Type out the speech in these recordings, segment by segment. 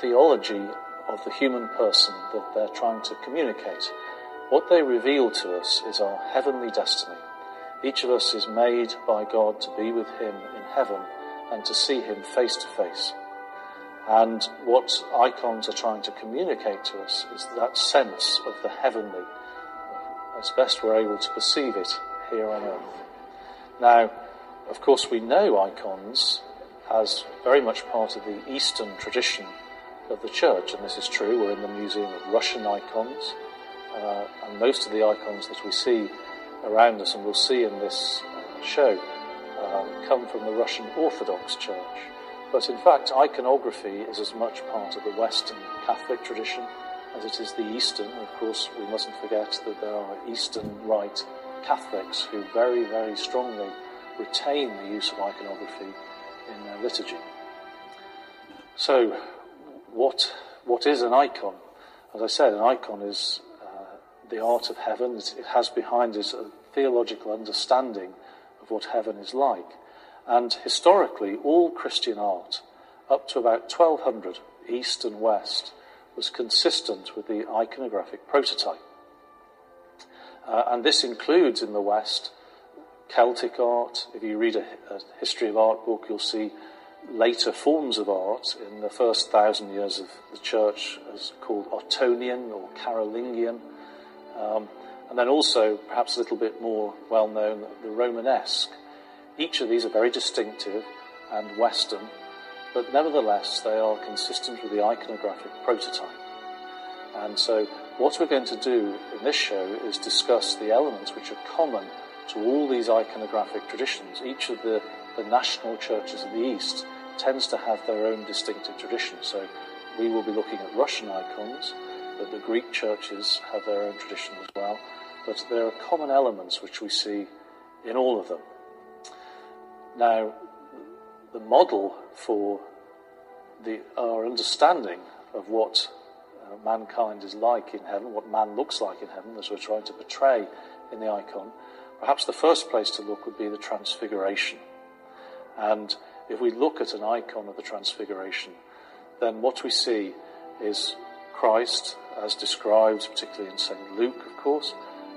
theology of the human person that they're trying to communicate. What they reveal to us is our heavenly destiny. Each of us is made by God to be with Him in heaven and to see Him face to face. And what icons are trying to communicate to us is that sense of the heavenly, as best we're able to perceive it here on earth. Now, of course, we know icons as very much part of the Eastern tradition of the church, and this is true. We're in the Museum of Russian Icons, uh, and most of the icons that we see around us and we'll see in this uh, show uh, come from the Russian Orthodox Church. But in fact, iconography is as much part of the Western Catholic tradition as it is the Eastern. Of course, we mustn't forget that there are Eastern Rite Catholics who very, very strongly retain the use of iconography in their liturgy. So, what, what is an icon? As I said, an icon is uh, the art of heaven. It has behind it a theological understanding of what heaven is like. And historically, all Christian art, up to about 1200, East and West, was consistent with the iconographic prototype. Uh, and this includes in the West Celtic art. If you read a, a, history of art book, you'll see later forms of art in the first thousand years of the church as called Ottonian or Carolingian. Um, and then also, perhaps a little bit more well known, the Romanesque. Each of these are very distinctive and Western, but nevertheless they are consistent with the iconographic prototype. And so, what we're going to do in this show is discuss the elements which are common to all these iconographic traditions. Each of the, the national churches of the East tends to have their own distinctive tradition. So, we will be looking at Russian icons, but the Greek churches have their own tradition as well. But there are common elements which we see in all of them. Now, the model for the, our understanding of what uh, mankind is like in heaven, what man looks like in heaven, as we're trying to portray in the icon, perhaps the first place to look would be the Transfiguration. And if we look at an icon of the Transfiguration, then what we see is Christ, as described particularly in St. Luke, of course,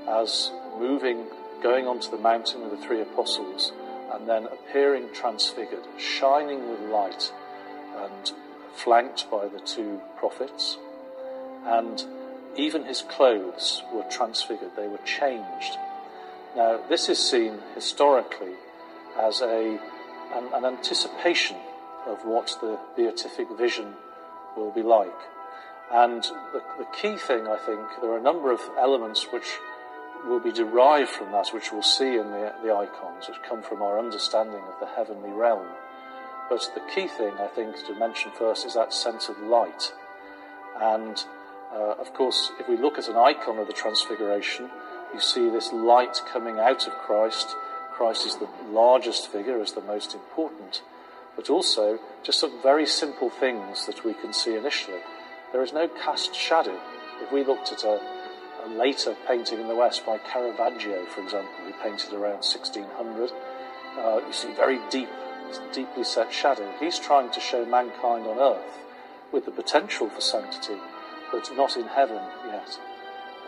as moving, going onto the mountain with the three apostles, and then appearing transfigured, shining with light, and flanked by the two prophets. And even his clothes were transfigured, they were changed. Now, this is seen historically as a, an, an anticipation of what the beatific vision will be like. And the, the key thing, I think, there are a number of elements which will be derived from that, which we'll see in the, the icons, which come from our understanding of the heavenly realm. But the key thing, I think, to mention first is that sense of light. And uh, of course, if we look at an icon of the Transfiguration, you see this light coming out of Christ. Christ is the largest figure, is the most important. But also, just some very simple things that we can see initially. There is no cast shadow. If we looked at a, a later painting in the West by Caravaggio, for example, who painted around 1600. Uh, you see very deep, deeply set shadow. He's trying to show mankind on earth with the potential for sanctity, but not in heaven yet.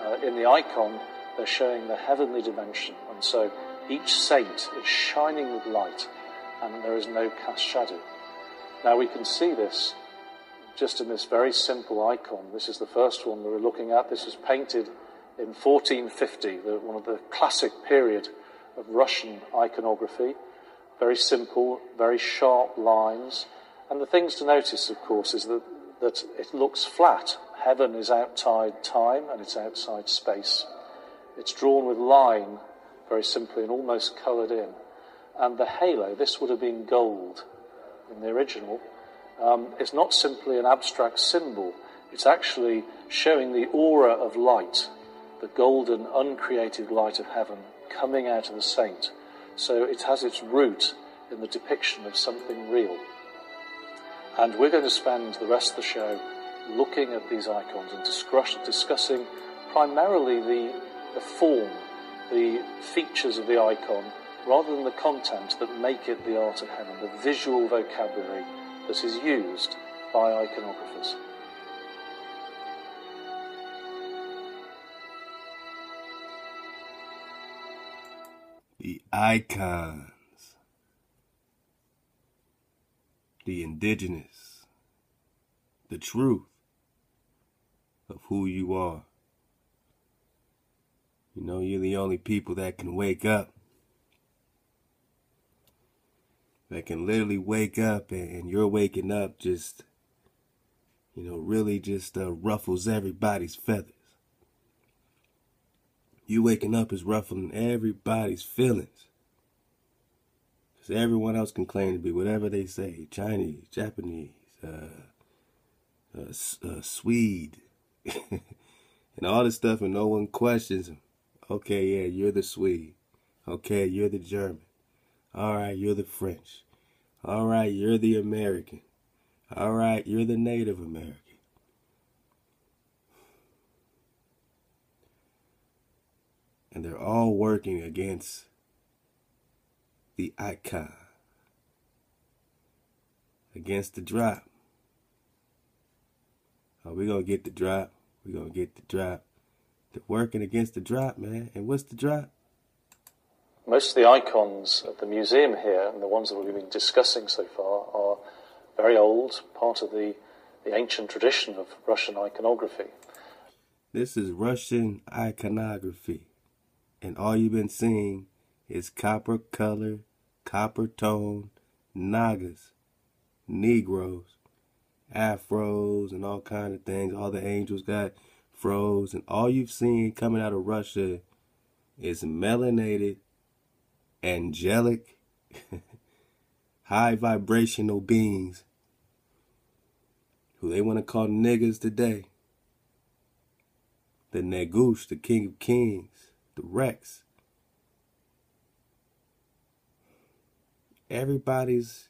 Uh, in the icon, they're showing the heavenly dimension, and so each saint is shining with light, and there is no cast shadow. Now we can see this just in this very simple icon. This is the first one we were looking at. This was painted in 1450, the, one of the classic period of Russian iconography. Very simple, very sharp lines. And the things to notice, of course, is that, that it looks flat. Heaven is outside time and it's outside space. It's drawn with line, very simply, and almost coloured in. And the halo, this would have been gold in the original. Um, it's not simply an abstract symbol, it's actually showing the aura of light the golden, uncreated light of heaven coming out of the saint. So it has its root in the depiction of something real. And we're going to spend the rest of the show looking at these icons and discuss, discussing primarily the, the form, the features of the icon, rather than the content that make it the art of heaven, the visual vocabulary that is used by iconographers. The icons, the indigenous, the truth of who you are. You know, you're the only people that can wake up. That can literally wake up and you're waking up just, you know, really just uh, ruffles everybody's feathers. You waking up is ruffling everybody's feelings. Because everyone else can claim to be whatever they say Chinese, Japanese, uh, uh, uh Swede, and all this stuff, and no one questions them. Okay, yeah, you're the Swede. Okay, you're the German. All right, you're the French. All right, you're the American. All right, you're the Native American. And they're all working against the icon, against the drop. Are we going to get the drop? We're going to get the drop working against the drop, man. And what's the drop? Most of the icons at the museum here, and the ones that we've been discussing so far, are very old, part of the, the ancient tradition of Russian iconography. This is Russian iconography, and all you've been seeing is copper color, copper tone, Nagas, Negroes, afros, and all kind of things. All the angels got froze, and all you've seen coming out of Russia is melanated, angelic, high vibrational beings who they want to call niggas today. The Negush, the King of Kings, the Rex. Everybody's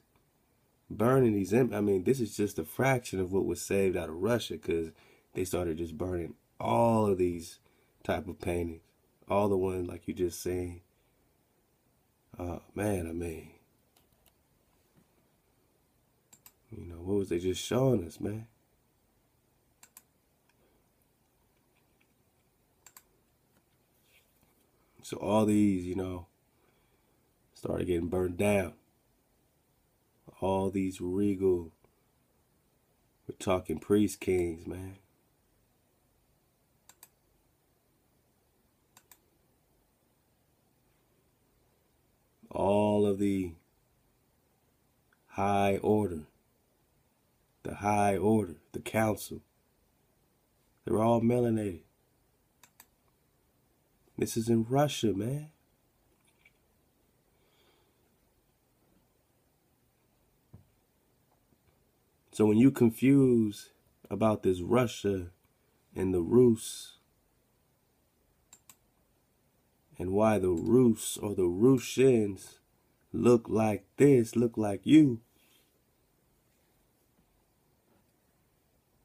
burning these. I mean, this is just a fraction of what was saved out of Russia because they started just burning all of these type of paintings, all the ones like you just seen. Oh uh, man, I mean, you know, what was they just showing us, man? So all these, you know, started getting burned down. All these regal, we're talking priest kings, man. All of the high order, the high order, the council, they're all melanated. This is in Russia, man. So when you confuse about this Russia and the Rus and why the Rus or the Russians look like this, look like you.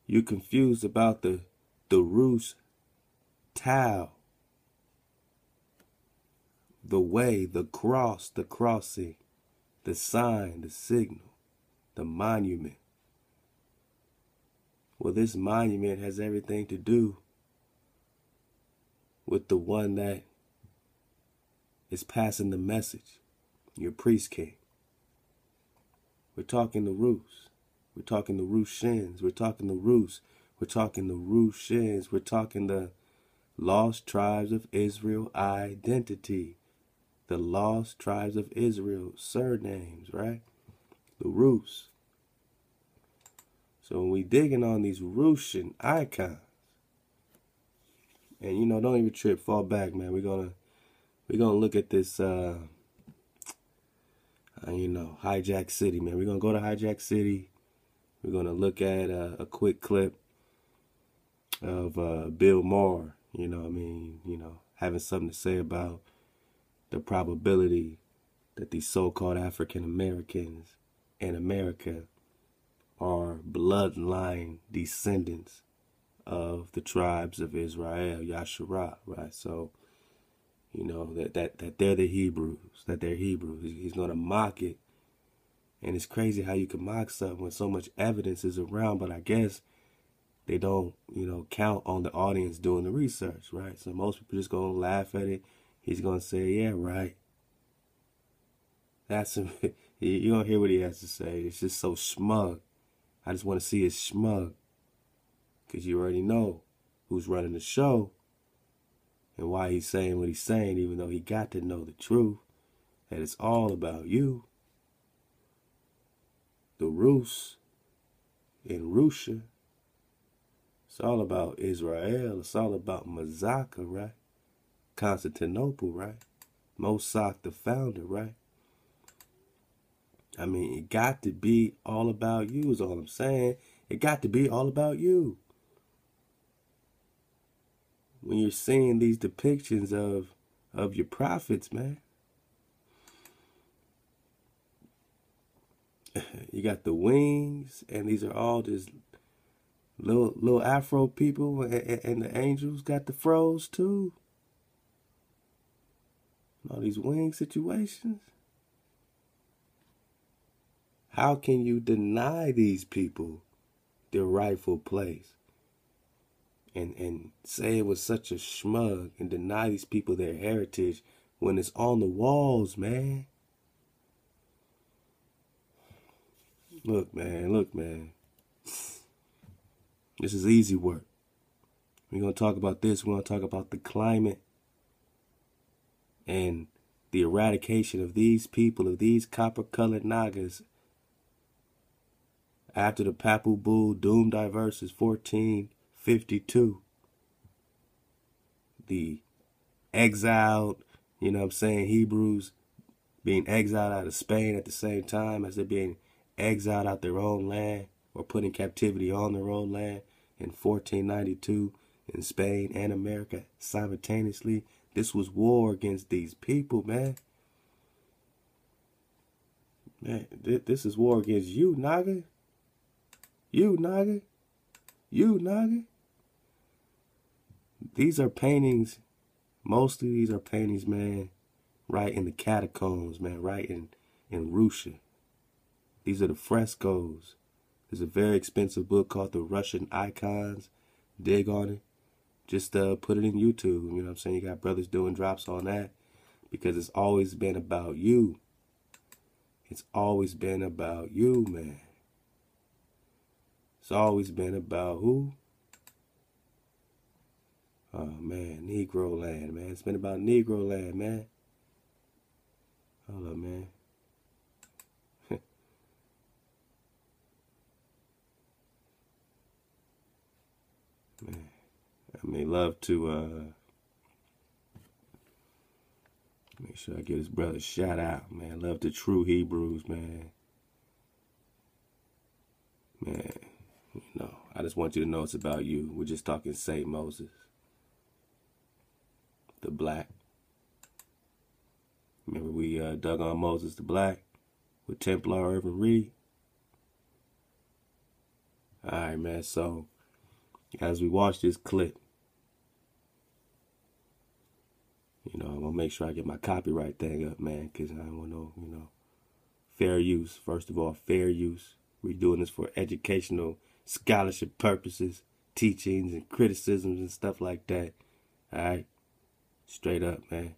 You're confused about the the Rus Tau, the way, the cross, the crossing, the sign, the signal, the monument. Well, this monument has everything to do with the one that is passing the message. Your priest king. We're talking the Rus. We're talking the Rushins. We're talking the Rus. We're talking the Rushins. We're talking the lost tribes of Israel identity. The lost tribes of Israel surnames, right? The Rus. So when we digging on these Russian icons, and you know, don't even trip, fall back, man. We're gonna we're gonna look at this uh, uh, you know hijack city man. We're gonna go to hijack city. We're gonna look at uh, a quick clip of uh, bill maher you know i mean? You know having something to say about the probability that these so-called african americans in america are bloodline descendants of the tribes of israel yasharah right? So you know, that, that, that they're the Hebrews, that they're Hebrews. He's going to mock it And it's crazy how you can mock something when so much evidence is around, but I guess they don't, you know, count on the audience doing the research, right? So most people just gonna laugh at it. He's gonna say, "Yeah, right." That's you don't hear what he has to say. It's just so smug. I just want to see his smug, cause you already know who's running the show and why he's saying what he's saying, even though he got to know the truth that it's all about you. The Rus in Russia. It's all about Israel. It's all about Mazaka, right? Constantinople, right? Mossack, the founder, right? I mean, it got to be all about you, is all I'm saying. It got to be all about you. When you're seeing these depictions of of your prophets, man. You got the wings, and these are all just little little Afro people, and, and the angels got the froze too. All these wing situations. How can you deny these people their rightful place? and and say it was such a schmug and deny these people their heritage when it's on the walls, man. Look, man, look, man. This is easy work. We're going to talk about this. We're going to talk about the climate and the eradication of these people, of these copper colored Nagas after the papal bull Dum Diversas 14 52. The exiled, you know I'm saying, Hebrews being exiled out of Spain at the same time as they're being exiled out their own land or put in captivity on their own land in 1492 in Spain and America simultaneously. This was war against these people, man. Man, th this is war against you, Naga. You, Naga. You, Naga. These are paintings. Mostly these are paintings, man, right in the catacombs, man, right in, in Russia. These are the frescoes. There's a very expensive book called The Russian Icons. Dig on it. Just uh, put it in YouTube. You know what I'm saying? You got brothers doing drops on that because it's always been about you. It's always been about you, man. It's always been about who? Oh man, Negro land, man. It's been about Negro land, man. Hold up, man. Man, I may love to uh, make sure I give his brother shout out, man. Love the true Hebrews, man. Man, you know, I just want you to know it's about you. We're just talking Saint Moses, the black. Remember we uh, dug on Moses the black with Templar Irvin Reed. All right, man. So as we watch this clip, you know, I'm gonna make sure I get my copyright thing up, man, because I want no, you know, fair use. First of all, fair use. We're doing this for educational, scholarship purposes, teachings and criticisms and stuff like that. All right, straight up, man.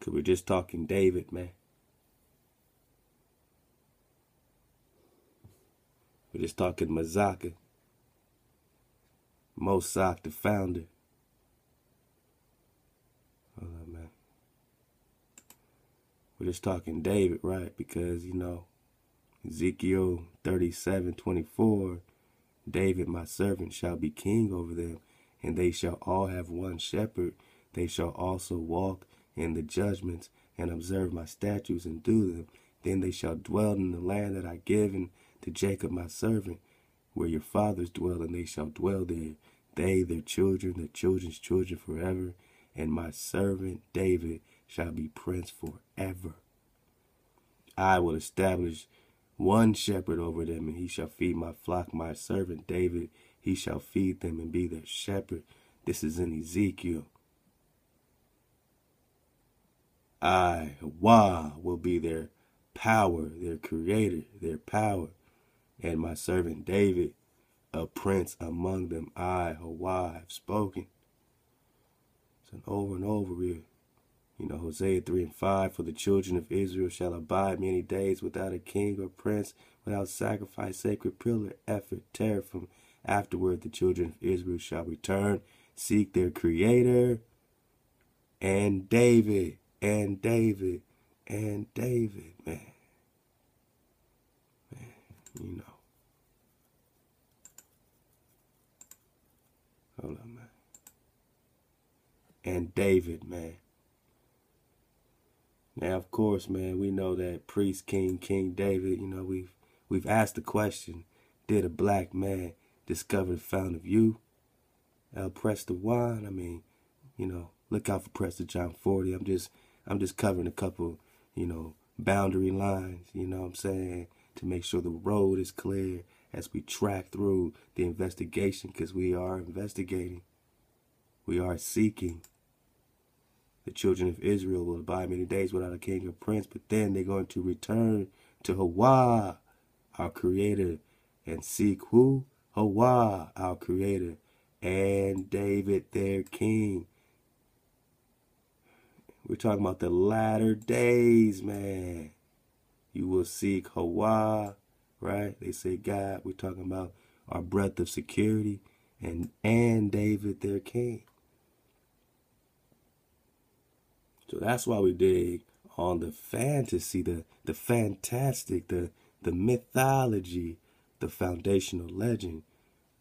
Cause we're just talking David, man. We're just talking Mazaka. Mossack, the founder. Hold on, man. We're just talking David, right? Because, you know, Ezekiel 37 24, David, my servant, shall be king over them, and they shall all have one shepherd. They shall also walk in the judgments and observe my statutes and do them. Then they shall dwell in the land that I given to Jacob my servant, where your fathers dwell, and they shall dwell there, they, their children, their children's children forever, and my servant David shall be prince forever. I will establish one shepherd over them, and he shall feed my flock. My servant David, he shall feed them and be their shepherd. This is in Ezekiel. I, Wah, will be their power, their creator, their power. And my servant David, a prince among them, I, Hawa, have spoken. So over and over here, you know, Hosea 3 and 5, for the children of Israel shall abide many days without a king or prince, without sacrifice, sacred pillar, effort, teraphim. Afterward, the children of Israel shall return, seek their creator, and David, and David, and David, man. Man, you know. Hold on, man. And David, man. Now, of course, man, we know that priest king, King David, you know, we've we've asked the question, did a black man discover the fountain of youth? El Presta Wine, I mean, you know, look out for Prester John 40. I'm just I'm just covering a couple, you know, boundary lines, you know what I'm saying, to make sure the road is clear as we track through the investigation because we are investigating. We are seeking. The children of Israel will abide many days without a king or prince, but then they're going to return to Hawa, our creator, and seek who? Hawa, our creator, and David, their king. We're talking about the latter days, man. You will seek Hawa, right? They say God. We're talking about our breath of security and and David their king. So that's why we dig on the fantasy, the the fantastic, the the mythology, the foundational legend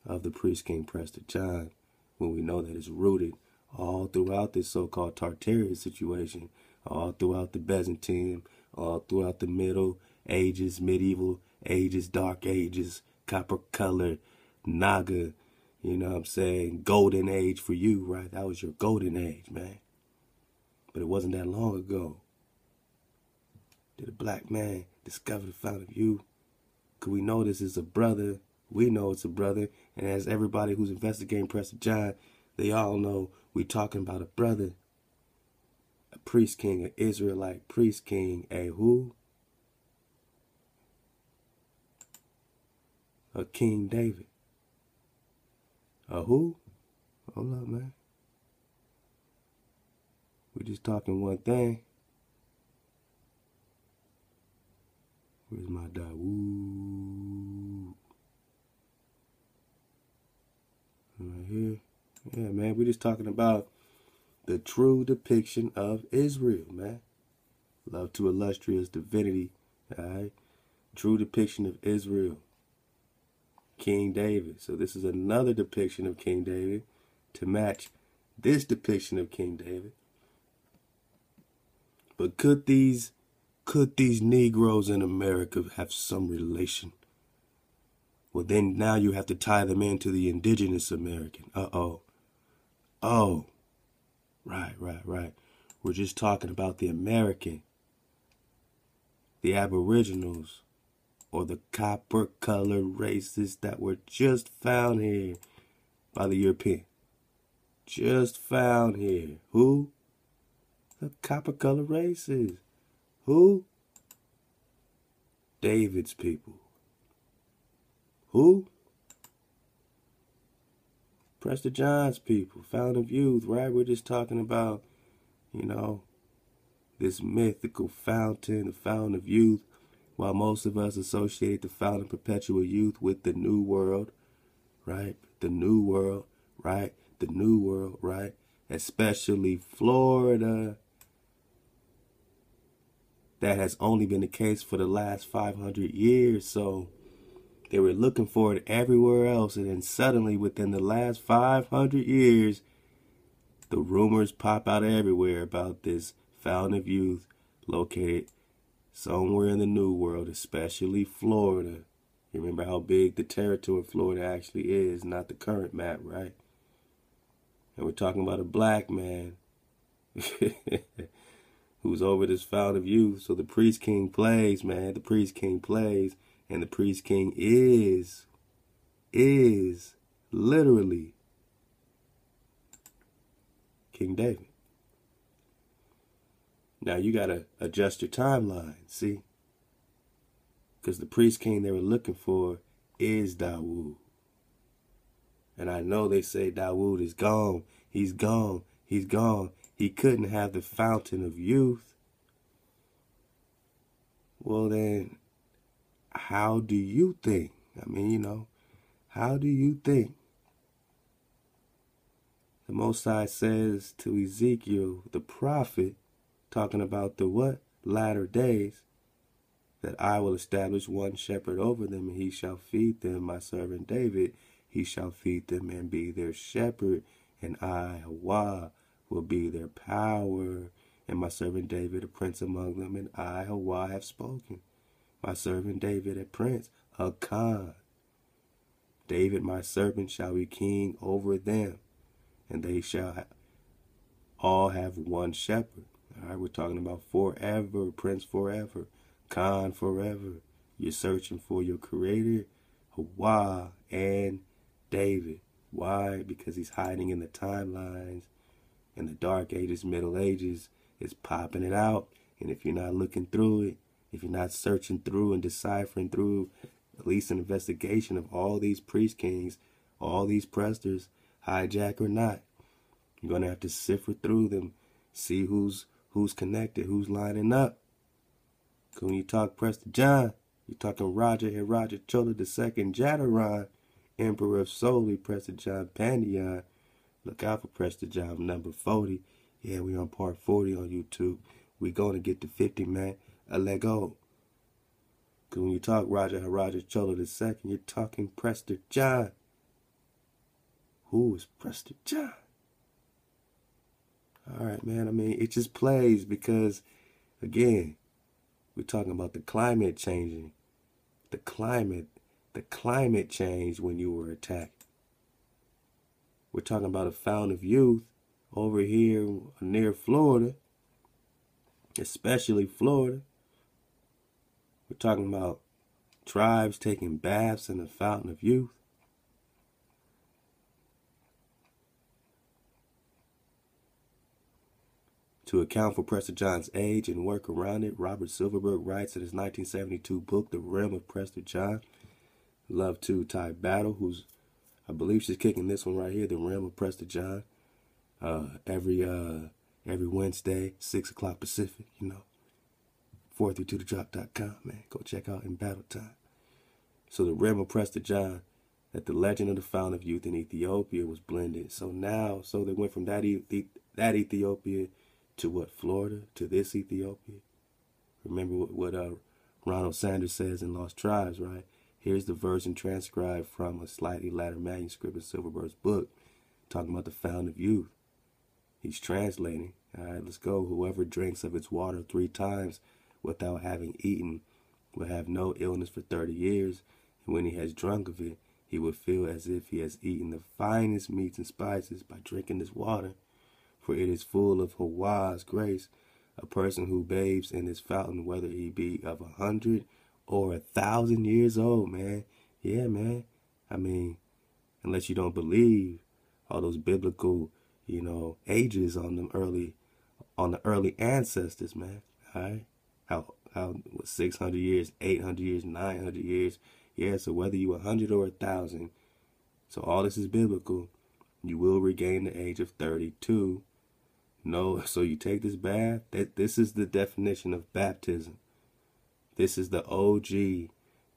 of the priest King Prester John, when we know that it's rooted all throughout this so-called Tartarian situation, all throughout the Byzantine, all throughout the Middle Ages, medieval ages, dark ages, copper color, Naga, you know what I'm saying? Golden age for you, right? That was your golden age, man. But it wasn't that long ago. Did a black man discover the fountain of youth? Could we know this is a brother? We know it's a brother. And as everybody who's investigating Prester John, they all know we talking about a brother. A priest king, an Israelite priest king, a who? A King David. A who? Hold up, man. We're just talking one thing. Where's my dot? Woo. Right here. Yeah, man. We're just talking about the true depiction of Israel, man. Love to illustrious divinity. Alright. True depiction of Israel. King David. So this is another depiction of King David to match this depiction of King David. But could these could these Negroes in America have some relation? Well, then now you have to tie them into the indigenous American. Uh oh. Oh. Right, right, right. We're just talking about the American, the Aboriginals, or the copper colored races that were just found here by the European. Just found here. Who? The copper colored races. Who? David's people. Who? Prester John's people, Fountain of Youth, right? We're just talking about, you know, this mythical fountain, the Fountain of Youth, while most of us associate the Fountain Perpetual Youth with the New World, right? The New World, right? The New World, right? Especially Florida, that has only been the case for the last 500 years. So they were looking for it everywhere else. And then suddenly, within the last 500 years, the rumors pop out everywhere about this fountain of youth located somewhere in the New World, especially Florida. You remember how big the territory of Florida actually is, not the current map, right? And we're talking about a black man who's over this fountain of youth. So the priest king plays, man. The priest king plays. And the priest king is, is literally King David. Now you got to adjust your timeline. See, Because the priest king they were looking for is Dawood. And I know they say Dawood is gone. He's gone. He's gone. He couldn't have the fountain of youth. Well, then, how do you think? I mean, you know, how do you think? The Most High says to Ezekiel, the prophet, talking about the what? Latter days, that I will establish one shepherd over them, and he shall feed them, my servant David. He shall feed them and be their shepherd, and I, Hawa, will be their power, and my servant David a prince among them, and I, Hawa, have spoken. My servant David a prince, a Khan. David my servant shall be king over them, and they shall all have one shepherd. All right, we're talking about forever, prince forever. Khan forever. You're searching for your creator, Hawa and David. Why? Because he's hiding in the timelines, in the dark ages, middle ages, It's popping it out. And if you're not looking through it, if you're not searching through and deciphering through at least an investigation of all these priest kings, all these presters, hijack or not, you're gonna have to sift through them, see who's who's connected, who's lining up. Cause when you talk Prester John, you're talking Roger and Raja Chola II Jadaron, Emperor of Soli, Prester John Pandion. Look out for Prester John number 40. Yeah, we on part 40 on YouTube. We're going to get to 50, man. A let go. Cause when you talk Raja Raja Chola II, you're talking Prester John. Who is Prester John? All right, man. I mean, it just plays because, again, we're talking about the climate changing. The climate, the climate changed when you were attacked. We're talking about a fountain of youth over here near Florida, especially Florida. We're talking about tribes taking baths in the fountain of youth. To account for Prester John's age and work around it, Robert Silverberg writes in his 1972 book, The Realm of Prester John. Love to Ty Battle, who's, I believe she's kicking this one right here, The Realm of Prester John. Uh, every uh, every Wednesday, 6 o'clock Pacific, you know. 432thedrop.com, man. Go check out in battle time. So the realm of Prester John, that the legend of the fountain of youth in Ethiopia was blended. So now, so they went from that, that Ethiopia to what Florida to this Ethiopia. Remember what, what uh, Ronald Sanders says in Lost Tribes, right? Here's the version transcribed from a slightly later manuscript of Silverberg's book, talking about the fountain of youth. He's translating. All right, let's go. Whoever drinks of its water three times without having eaten will have no illness for 30 years. And when he has drunk of it, he will feel as if he has eaten the finest meats and spices by drinking this water for it is full of Hawa's grace. A person who bathes in this fountain, whether he be of a hundred or a thousand years old, man. Yeah, man. I mean, unless you don't believe all those biblical, you know, ages on them early, on the early ancestors, man. All right, how how what six hundred years, eight hundred years, nine hundred years. Yeah, so whether you a hundred or a thousand, so all this is biblical. You will regain the age of thirty-two no, so you take this bath. That this is the definition of baptism. This is the OG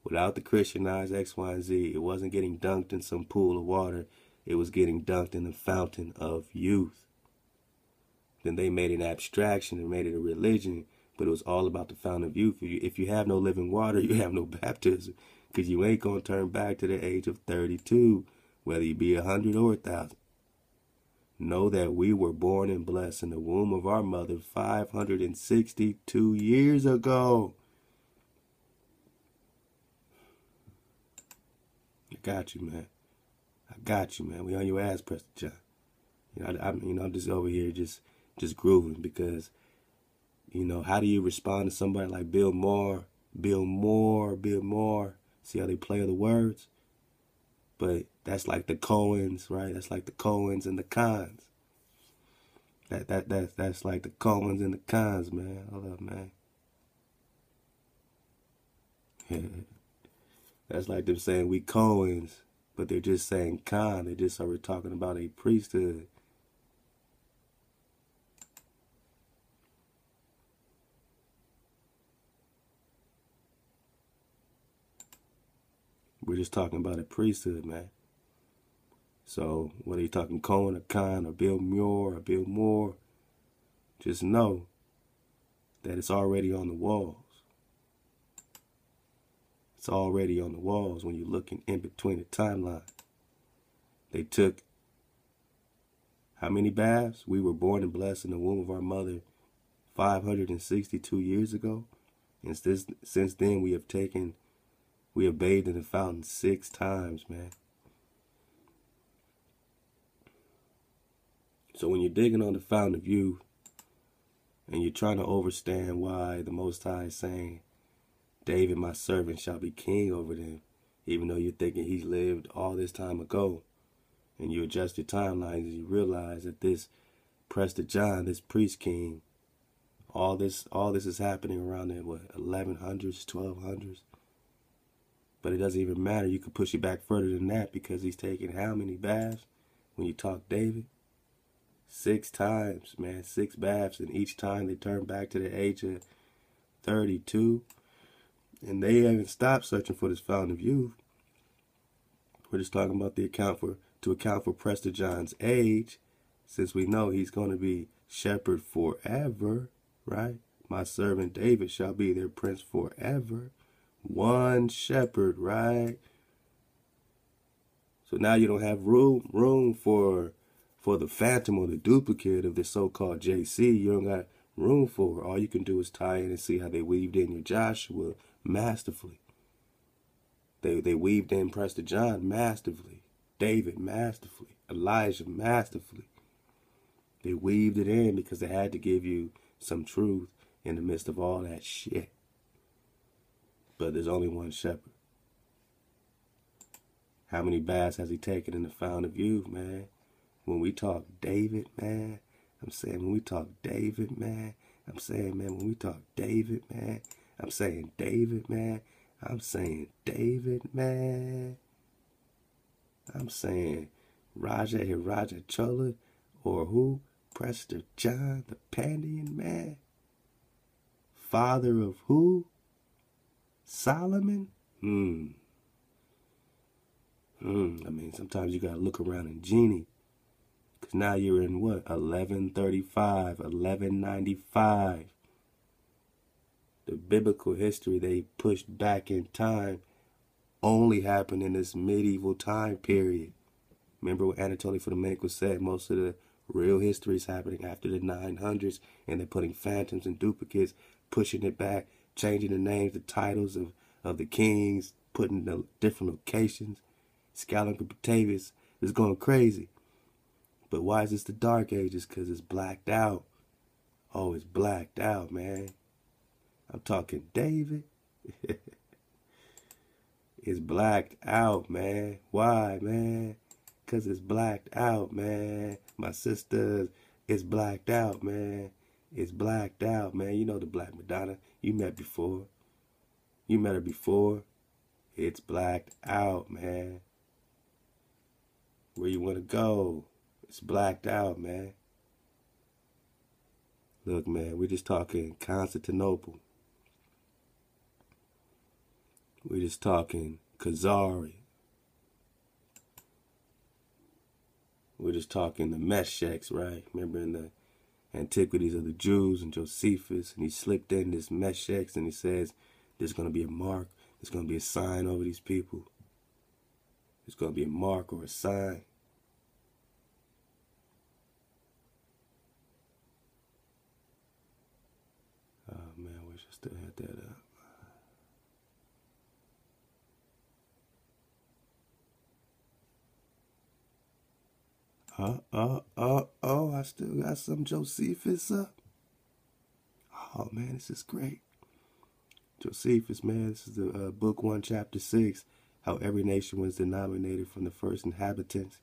without the Christianized X, Y, and Z. It wasn't getting dunked in some pool of water. It was getting dunked in the fountain of youth. Then they made an abstraction and made it a religion, but it was all about the fountain of youth. If you, have no living water, you have no baptism, because you ain't gonna turn back to the age of 32, whether you be a hundred or a thousand. Know that we were born and blessed in the womb of our mother 562 years ago. I got you, man. I got you, man. We on your ass, Prester John. You know, I, I, you know, I'm just over here just, just grooving because, you know, how do you respond to somebody like Bill Maher? Bill Moore, Bill Maher. See how they play the words? But that's like the Cohens, right? That's like the Cohens and the cons. That that that that's like the Cohens and the cons, man. Hold up, man. That's like them saying we Cohens, but they're just saying Khan. They just started talking about a priesthood. We're just talking about a priesthood, man. So whether you're talking Cohen or Khan or Bill Muir or Bill Moore, just know that it's already on the walls. It's already on the walls when you're looking in between the timeline. They took how many baths? We were born and blessed in the womb of our mother 562 years ago. And since, since then, we have taken, we have bathed in the fountain six times, man. So when you're digging on the fountain of youth and you're trying to understand why the Most High is saying, David, my servant, shall be king over them, even though you're thinking he's lived all this time ago, and you adjust your timelines and you realize that this Prester John, this priest king, all this all this is happening around the what 1100s, 1200s. But it doesn't even matter. You can push it back further than that because he's taking how many baths when you talk David? Six times, man, six baths, and each time they turn back to the age of 32. And they haven't stopped searching for this fountain of youth. We're just talking about the account for to account for Prester John's age, since we know he's going to be shepherd forever, right? My servant David shall be their prince forever. One shepherd, right? So now you don't have room room for for the phantom or the duplicate of the so-called JC. You don't got room for. All you can do is tie in and see how they weaved in your Joshua masterfully. They they weaved in Prester John masterfully, David masterfully, Elijah masterfully. They weaved it in because they had to give you some truth in the midst of all that shit. But there's only one shepherd. How many baths has he taken in the fountain of youth, man? When we talk David, man, I'm saying when we talk David, man, I'm saying, man, when we talk David, man, I'm saying David, man. I'm saying David, man. I'm saying Raja Raja Chola or who? Prester John, the Pandian man. Father of who? Solomon? Hmm. Hmm. I mean, sometimes you gotta look around in Geni. Cause now you're in what? 1135, 1195 the biblical history they pushed back in time only happened in this medieval time period. Remember what Anatoly Fomenko said? Most of the real history is happening after the 900s, and they're putting phantoms and duplicates, pushing it back, changing the names, the titles of, of the kings, putting the different locations. Scallon Batavius is going crazy. But why is this the Dark Ages? Because it's blacked out. Oh, it's blacked out, man. I'm talking David. it's blacked out, man. Why, man? Because it's blacked out, man. My sisters, it's blacked out, man. It's blacked out, man. You know the Black Madonna. You met before. You met her before. It's blacked out, man. Where you want to go? It's blacked out, man. Look, man, we're just talking Constantinople. We're just talking Khazari. We're just talking the Meshechs, right? Remember in the Antiquities of the Jews and Josephus, and he slipped in this Meshechs and he says, There's going to be a mark, there's going to be a sign over these people. There's going to be a mark or a sign. Oh man, I wish I still had that up. Uh, uh, uh, oh, I still got some Josephus up. Oh, man, this is great. Josephus, man, this is the uh, book one, chapter six, how every nation was denominated from the first inhabitants.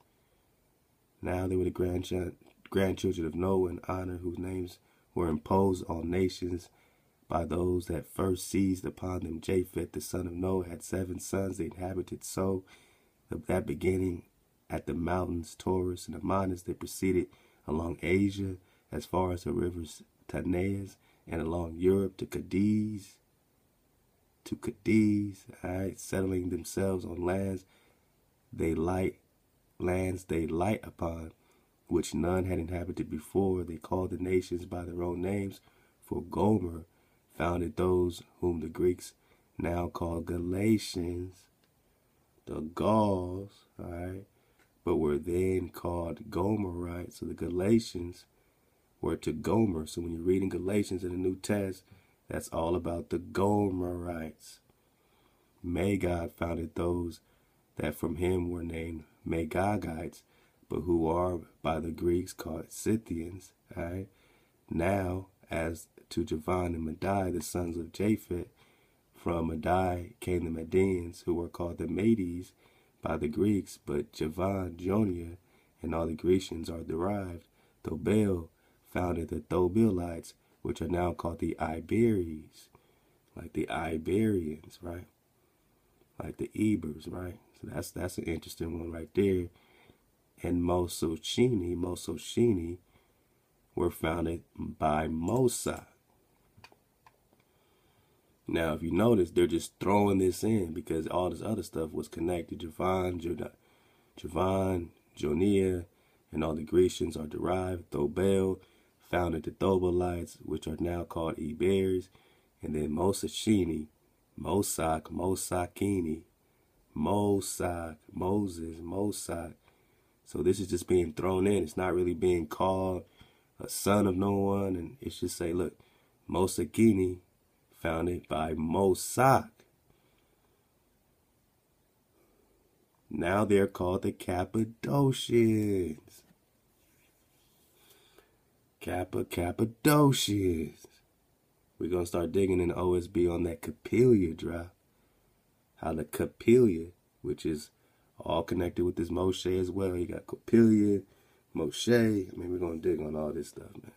Now they were the grandch- grandchildren of Noah and honor, whose names were imposed on nations by those that first seized upon them. Japheth, the son of Noah, had seven sons. They inhabited so that beginning at the mountains, Taurus and Amanus, they proceeded along Asia as far as the rivers Tanais and along Europe to Cadiz, to Cadiz, right, settling themselves on lands they light, lands they light upon, which none had inhabited before. They called the nations by their own names, for Gomer founded those whom the Greeks now call Galatians, the Gauls, all right, but were then called Gomerites. So the Galatians were to Gomer. So when you're reading Galatians in the New Test, that's all about the Gomerites. May Magog founded those that from him were named Magogites, but who are by the Greeks called Scythians. Right? Now, as to Javan and Madai, the sons of Japheth. From Madai came the Medians, who were called the Medes by the Greeks, but Javan, Jonia, and all the Grecians are derived. Thobel founded the Thobelites, which are now called the Iberies, like the Iberians, right? Like the Ebers, right? So that's that's an interesting one right there. And Mosochini, Mosochini were founded by Mosa, now, if you notice, they're just throwing this in because all this other stuff was connected. Javan, Javan, Jonia, and all the Grecians are derived. Thobel founded the Thobelites, which are now called Ebers. And then Mosachini, Mosak, Mosakini, Mosak, Moses, Mosak. So this is just being thrown in. It's not really being called a son of no one. And it's just say, look, Mosakini founded by Mosak. Now they're called the Cappadocians. Kappa Cappadocians. We're going to start digging in OSB on that Capilya drop. How the Capilya, which is all connected with this Moshe as well. You got Capilya, Moshe. I mean, we're going to dig on all this stuff, man.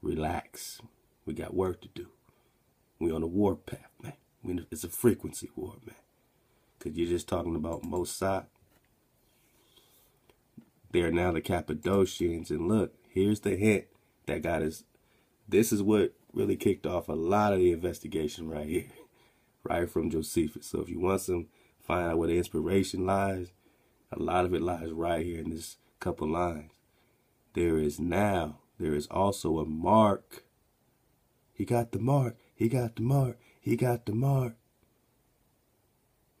Relax. We got work to do. We on a warpath, man. We, it's a frequency war, man. Because you're just talking about Mossad. They are now the Cappadocians. And look, here's the hint that got us. This is what really kicked off a lot of the investigation right here. Right from Josephus. So if you want some, find out where the inspiration lies, a lot of it lies right here in this couple lines. There is now, there is also a mark. He got the mark. He got the mark. He got the mark.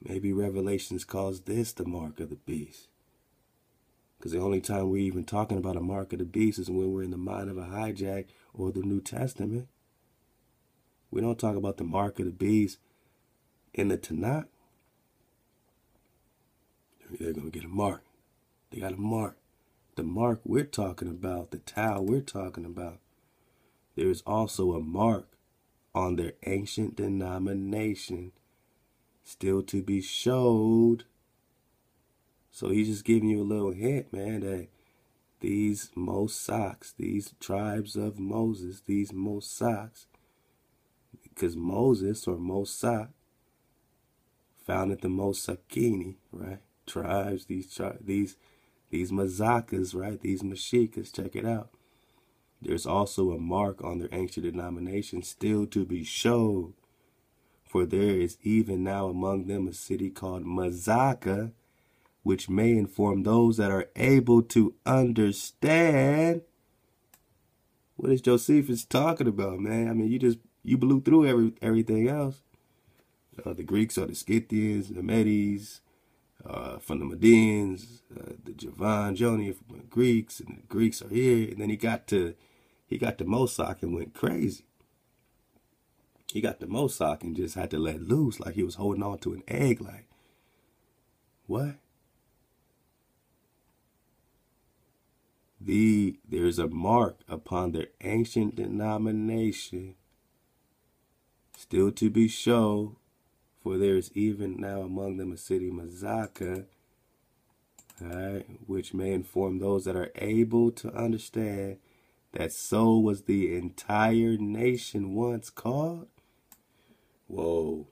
Maybe Revelations calls this the mark of the beast. Because the only time we're even talking about a mark of the beast is when we're in the mind of a hijack or the New Testament. We don't talk about the mark of the beast in the Tanakh. They're going to get a mark. They got a mark. The mark we're talking about, the tau we're talking about, there is also a mark on their ancient denomination still to be showed. So he's just giving you a little hint, man, that these Mosaks, these tribes of Moses, these Mosaks, because Moses or Mosak founded the Mosakini, right? Tribes, these these these Mazakas, right? These Mashikas, check it out. There's also a mark on their ancient denomination still to be showed. For there is even now among them a city called Mazaka, which may inform those that are able to understand. What is Josephus talking about, man? I mean, you just you blew through every everything else. Uh, the Greeks are the Scythians, the Medes, uh, from the Medians, uh, the Javan, Joni from the Greeks, and the Greeks are here. And then he got to he got the Mosak and went crazy. He got the Mosak and just had to let loose like he was holding on to an egg. Like, what? The there's a mark upon their ancient denomination, still to be shown, for there is even now among them a city Mazaka, which may inform those that are able to understand that so was the entire nation once called? Whoa.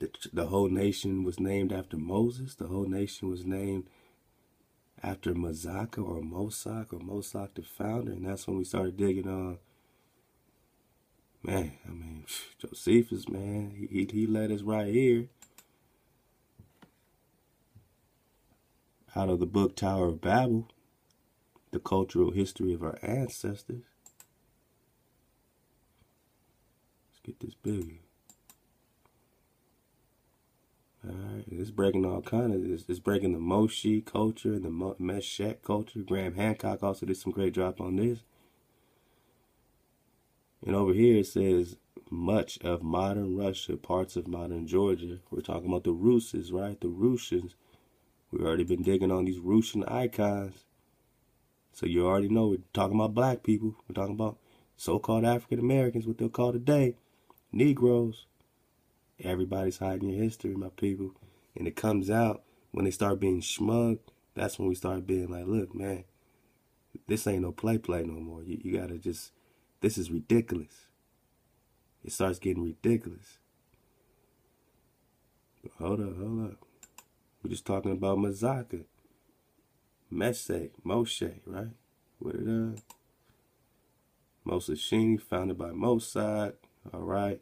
The, the whole nation was named after Moses. The whole nation was named after Mazaka or Mosak or Mosak the founder. And that's when we started digging on. Man, I mean, Josephus, man, he, he, he led us right here. Out of the book Tower of Babel the cultural history of our ancestors. Let's get this bigger. Alright, it's breaking all kind of it's, it's breaking the Moshi culture and the Meshek culture. Graham Hancock also did some great drop on this. And over here it says much of modern Russia, parts of modern Georgia. We're talking about the Russes, right? The Russians. We've already been digging on these Russian icons. So you already know we're talking about black people. We're talking about so-called African Americans, what they'll call today Negroes. Everybody's hiding your history, my people. And it comes out when they start being smug. That's when we start being like, look, man, this ain't no play play no more. You, you gotta just, this is ridiculous. It starts getting ridiculous. But hold up, hold up. We're just talking about Mazaka. Messe, Moshe, right? What it uh Mosashini, founded by Mossad. All right.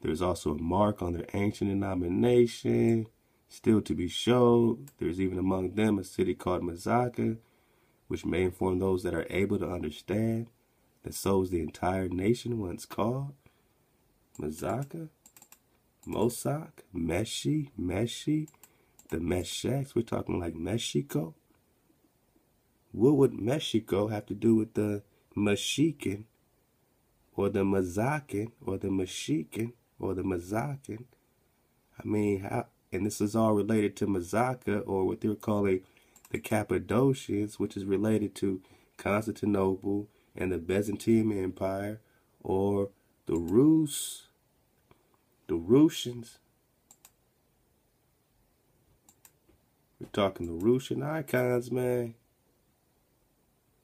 There's also a mark on their ancient denomination, still to be showed. There's even among them a city called Mazaka, which may inform those that are able to understand that so is the entire nation once called. Mazaka, Mosak, Meshi, Meshi, the Mesheks. We're talking like Mexico. What would Mexico have to do with the Mexican or the Mazakin or the Mexican or the Mazakin? I mean, how, and this is all related to Mazaka or what they're calling the Cappadocians, which is related to Constantinople and the Byzantine Empire or the Rus, the Russians. We're talking the Russian icons, man.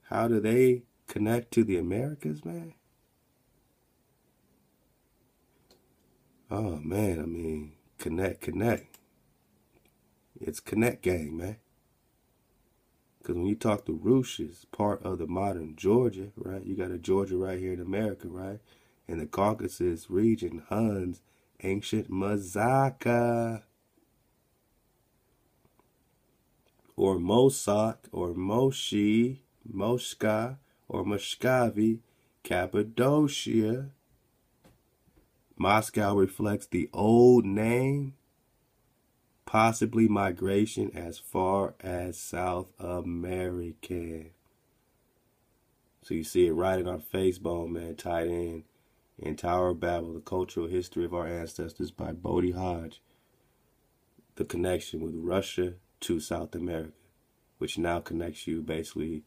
How do they connect to the Americas, man? Oh man, I mean, connect, connect. It's connect gang, man. Because when you talk to Russians, part of the modern Georgia, right? You got a Georgia right here in America, right? In the Caucasus region, Huns, ancient Mazaka, or Mosak, or Moshi, Moska or Moshkavi, Cappadocia. Moscow reflects the old name, possibly migration as far as South America. So you see it right in our face bone, man, tied in in Tower of Babel, the cultural history of our ancestors by Bodie Hodge. The connection with Russia to South America, which now connects you basically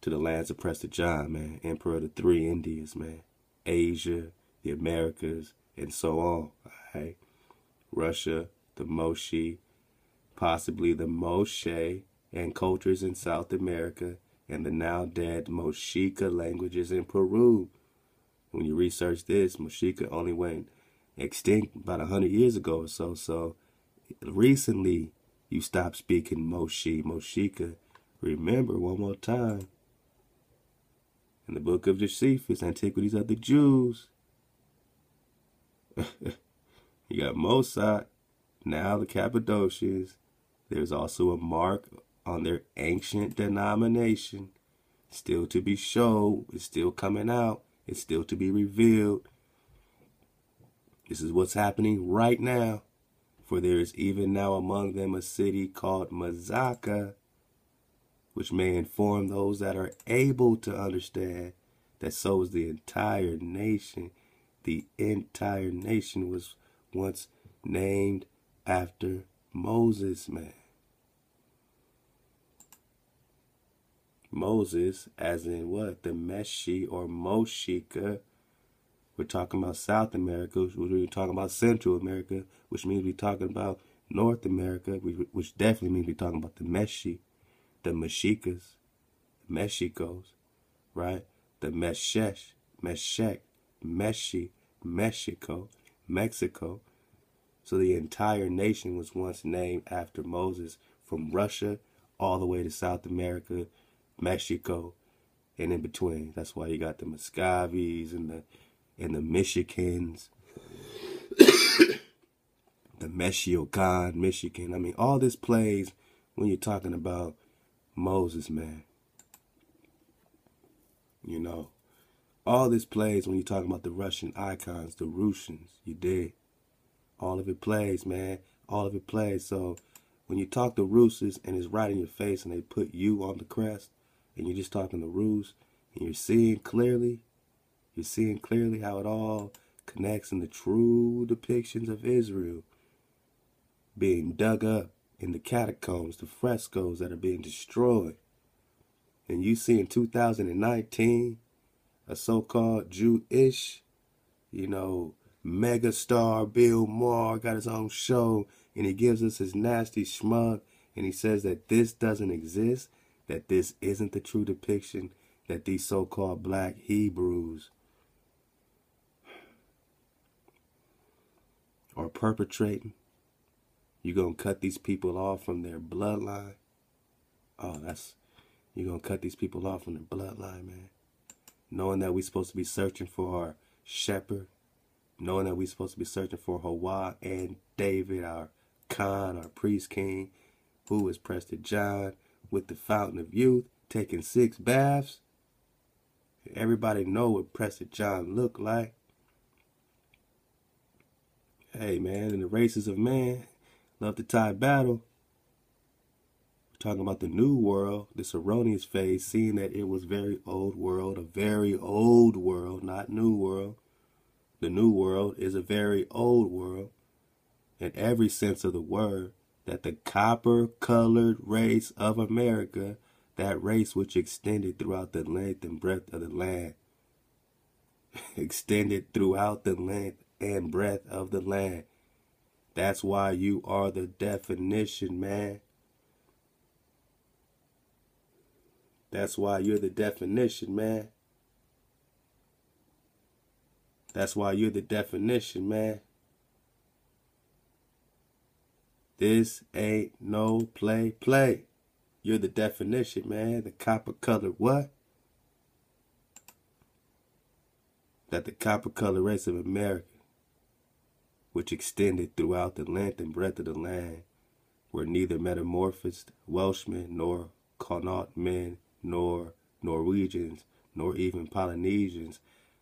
to the lands of Prester John, man, Emperor of the Three Indies, man, Asia, the Americas, and so on. Right? Russia, the Moshi, possibly the Moshe, and cultures in South America, and the now dead Moshika languages in Peru. When you research this, Moshika only went extinct about a hundred years ago or so. So recently, you stopped speaking Moshi, Moshika. Remember one more time, in the book of Josephus, Antiquities of the Jews. you got Mossad, now the Cappadocians. There's also a mark on their ancient denomination, still to be shown. It's still coming out. It's still to be revealed. This is what's happening right now. For there is even now among them a city called Mazaka, which may inform those that are able to understand that so is the entire nation. The entire nation was once named after Moses, man. Moses, as in what? The Meshi or Moshika. We're talking about South America, we're talking about Central America, which means we're talking about North America, which definitely means we're talking about the Meshi the Meshikas, Mexicos, right? The Meshesh, Meshech, Meshi, Mexico, Mexico. So the entire nation was once named after Moses from Russia all the way to South America, Mexico, and in between. That's why you got the Muscovies and the and the Michigans, the Meshiokan, Michigan. I mean, all this plays when you're talking about Moses, man. You know, all this plays when you're talking about the Russian icons, the Russians. You did. All of it plays, man. All of it plays. So when you talk to Roosters and it's right in your face and they put you on the crest and you're just talking to Roos and you're seeing clearly, you're seeing clearly how it all connects in the true depictions of Israel being dug up in the catacombs, the frescoes that are being destroyed. And you see in 2019 a so-called Jewish, you know, megastar Bill Maher got his own show and he gives us his nasty schmuck and he says that this doesn't exist, that this isn't the true depiction that these so-called black Hebrews are perpetrating. You gonna cut these people off from their bloodline? Oh, that's you're gonna cut these people off from their bloodline, man. Knowing that we're supposed to be searching for our shepherd, knowing that we're supposed to be searching for Hawa and David, our Khan, our priest king, who was Prester John with the fountain of youth, taking six baths. Everybody know what Prester John looked like. Hey man, in the races of man, love to tie battle. We're talking about the new world, this erroneous phase, seeing that it was very old world, a very old world, not new world. The new world is a very old world in every sense of the word, that the copper colored race of America, that race which extended throughout the length and breadth of the land, extended throughout the length and breadth of the land. That's why you are the definition, man. That's why you're the definition, man. That's why you're the definition, man. This ain't no play play. You're the definition, man. The copper colored what? That the copper colored race of America, which extended throughout the length and breadth of the land, were neither metamorphosed Welshmen nor Connaught men nor Norwegians nor even Polynesians.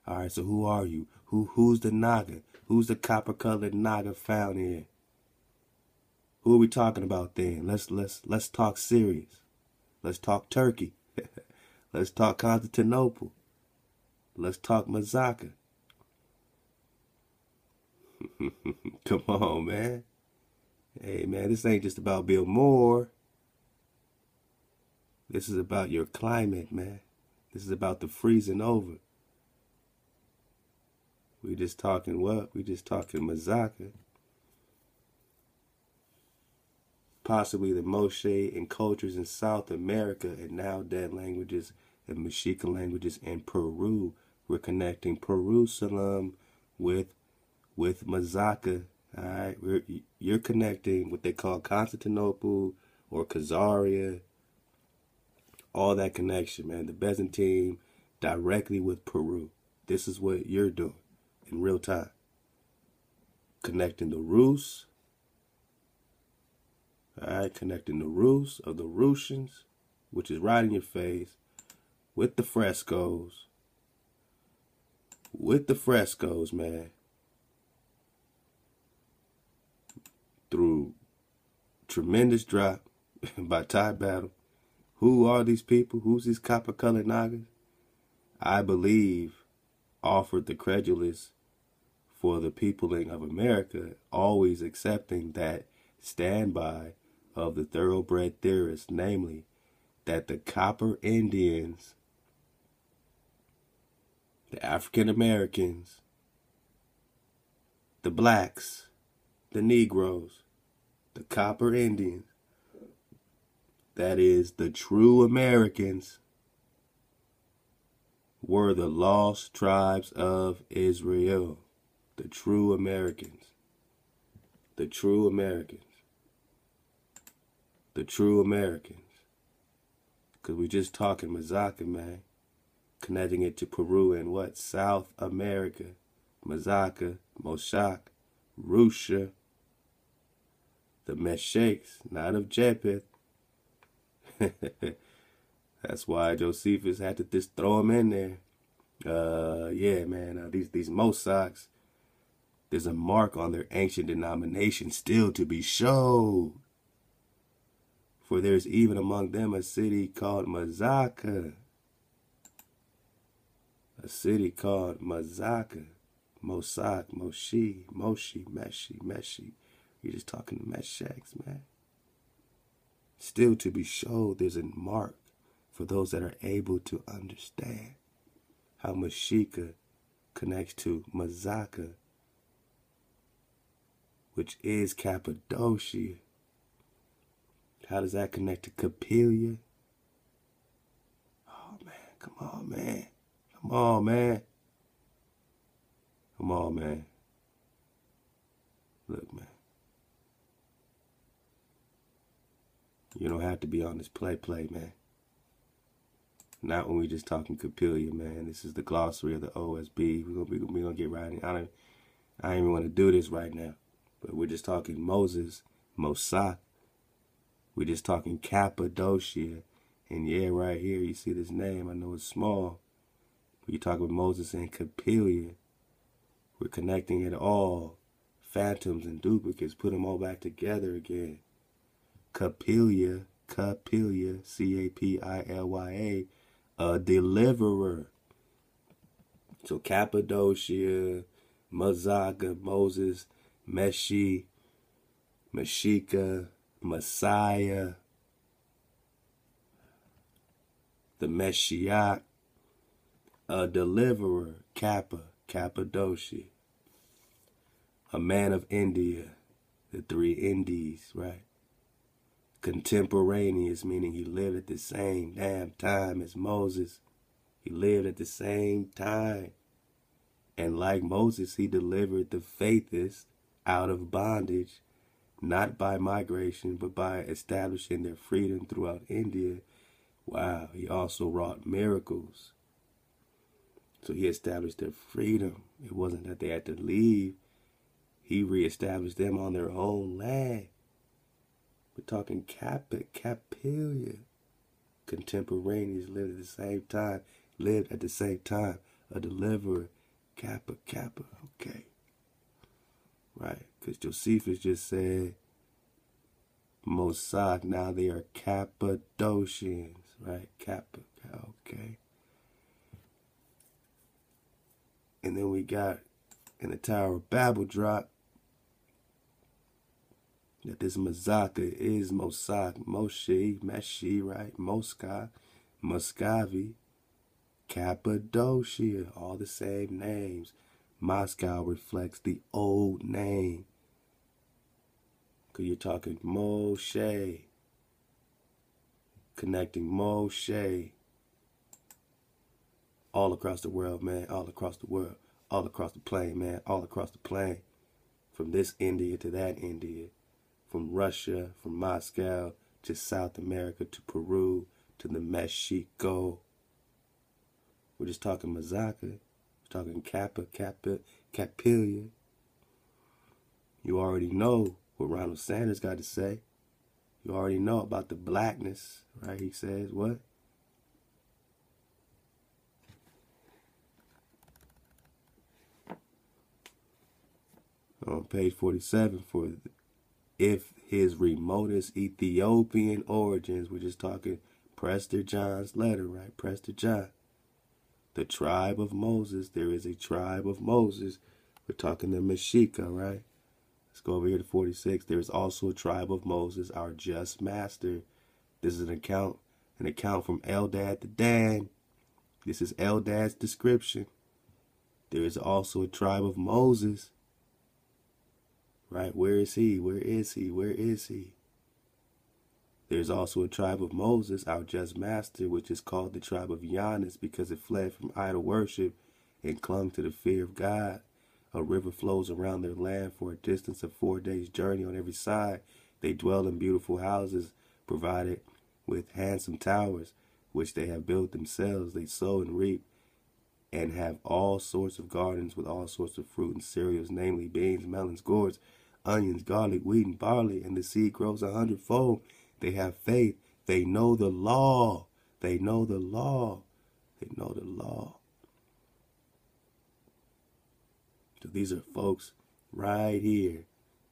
All right, so who are you? Who who's the Naga? Who's the copper colored Naga found here? Who are we talking about then? Let's let's let's talk serious. Let's talk Turkey. let's talk Constantinople. Let's talk Mazaka. Come on, man. Hey, man, this ain't just about Bill Maher. This is about your climate, man. This is about the freezing over. We just talking what? We just talking Mazaka. possibly the Moshe and cultures in South America and now dead languages and Mexican languages in Peru. We're connecting Jerusalem with with Mazaka. All right, We're, you're connecting what they call Constantinople or Khazaria. All that connection, man. The Byzantine directly with Peru. This is what you're doing in real time. Connecting the Rus all right, connecting the roofs of the Russians, which is right in your face, with the frescoes. With the frescoes, man. Through tremendous drop by Ty Battle. Who are these people? Who's these copper colored nagas? I believe offered the credulous for the peopling of America, always accepting that standby of the thoroughbred theorists, namely, that the Copper Indians, the African Americans, the blacks, the Negroes, the Copper Indians, that is, the true Americans, were the lost tribes of Israel, the true Americans. The true Americans. The true Americans. Because we're just talking Mazaka, man. Connecting it to Peru and what? South America. Mazaka, Moshak, Rusha, the Meshachs, not of Japheth. That's why Josephus had to just throw them in there. Uh, yeah, man. Uh, these these Mosaks, there's a mark on their ancient denomination still to be showed. For there's even among them a city called Mazaka. A city called Mazaka. Mosak, Moshi, Moshi, Meshi, Meshi. You're just talking to Meshachs, man. Still to be showed, there's a mark for those that are able to understand how Mashika connects to Mazaka, which is Cappadocia. How does that connect to Capilya? Oh man, come on, man. Come on, man. Come on, man. Look, man. You don't have to be on this play play, man. Not when we just talking Capilya, man. This is the glossary of the OSB. We're gonna be we gonna get right in. I don't I don't even want to do this right now. But we're just talking Moses, Mosak. We're just talking Cappadocia. And yeah, right here you see this name. I know it's small. But you talk about Moses and Capilya. We're connecting it all. Phantoms and duplicates. Put them all back together again. Capilya, Capilya, C-A-P-I-L-Y-A, a deliverer. So Cappadocia, Mazaga, Moses, Meshi, Meshika, Messiah, the Meshiach, a deliverer, Kappa, Cappadocia, a man of India, the three Indies, right? Contemporaneous, meaning he lived at the same damn time as Moses. He lived at the same time. And like Moses, he delivered the faithists out of bondage, not by migration, but by establishing their freedom throughout India. Wow, he also wrought miracles. So he established their freedom. It wasn't that they had to leave. He reestablished them on their own land. We're talking Kappa, Capilya. Contemporaneous lived at the same time, lived at the same time. A deliverer, Kappa, Kappa. Okay. Right. Because Josephus just said Mossad, now they are Cappadocians. Right. Kappa. Okay. And then we got in the Tower of Babel drop that this Mazaka is Mosak, Moshe, Meshi, right? Mosca, Muscovy, Cappadocia, all the same names. Moscow reflects the old name. Because you're talking Moshe, connecting Moshe. All across the world, man, all across the world, all across the plane, man, all across the plane. From this India to that India from Russia, from Moscow to South America to Peru to the Mexico. We're just talking Mazaka, we're talking Kappa, Kappa, Capilya. You already know what Ronald Sanders got to say. You already know about the blackness, right? He says what? On page 47 for if his remotest Ethiopian origins, we're just talking Prester John's letter, right? Prester John. The tribe of Moses, there is a tribe of Moses. We're talking the Meshika, right? Let's go over here to 46. There is also a tribe of Moses, our just master. This is an account, an account from Eldad to Dan. This is Eldad's description. There is also a tribe of Moses Right? Where is he? Where is he? Where is he? There's also a tribe of Moses, our just master, which is called the tribe of Giannis because it fled from idol worship and clung to the fear of God. A river flows around their land for a distance of four days' journey on every side. They dwell in beautiful houses provided with handsome towers, which they have built themselves. They sow and reap and have all sorts of gardens with all sorts of fruit and cereals, namely beans, melons, gourds, onions, garlic, wheat, and barley, and the seed grows a hundredfold. They have faith. They know the law. They know the law. They know the law. So these are folks right here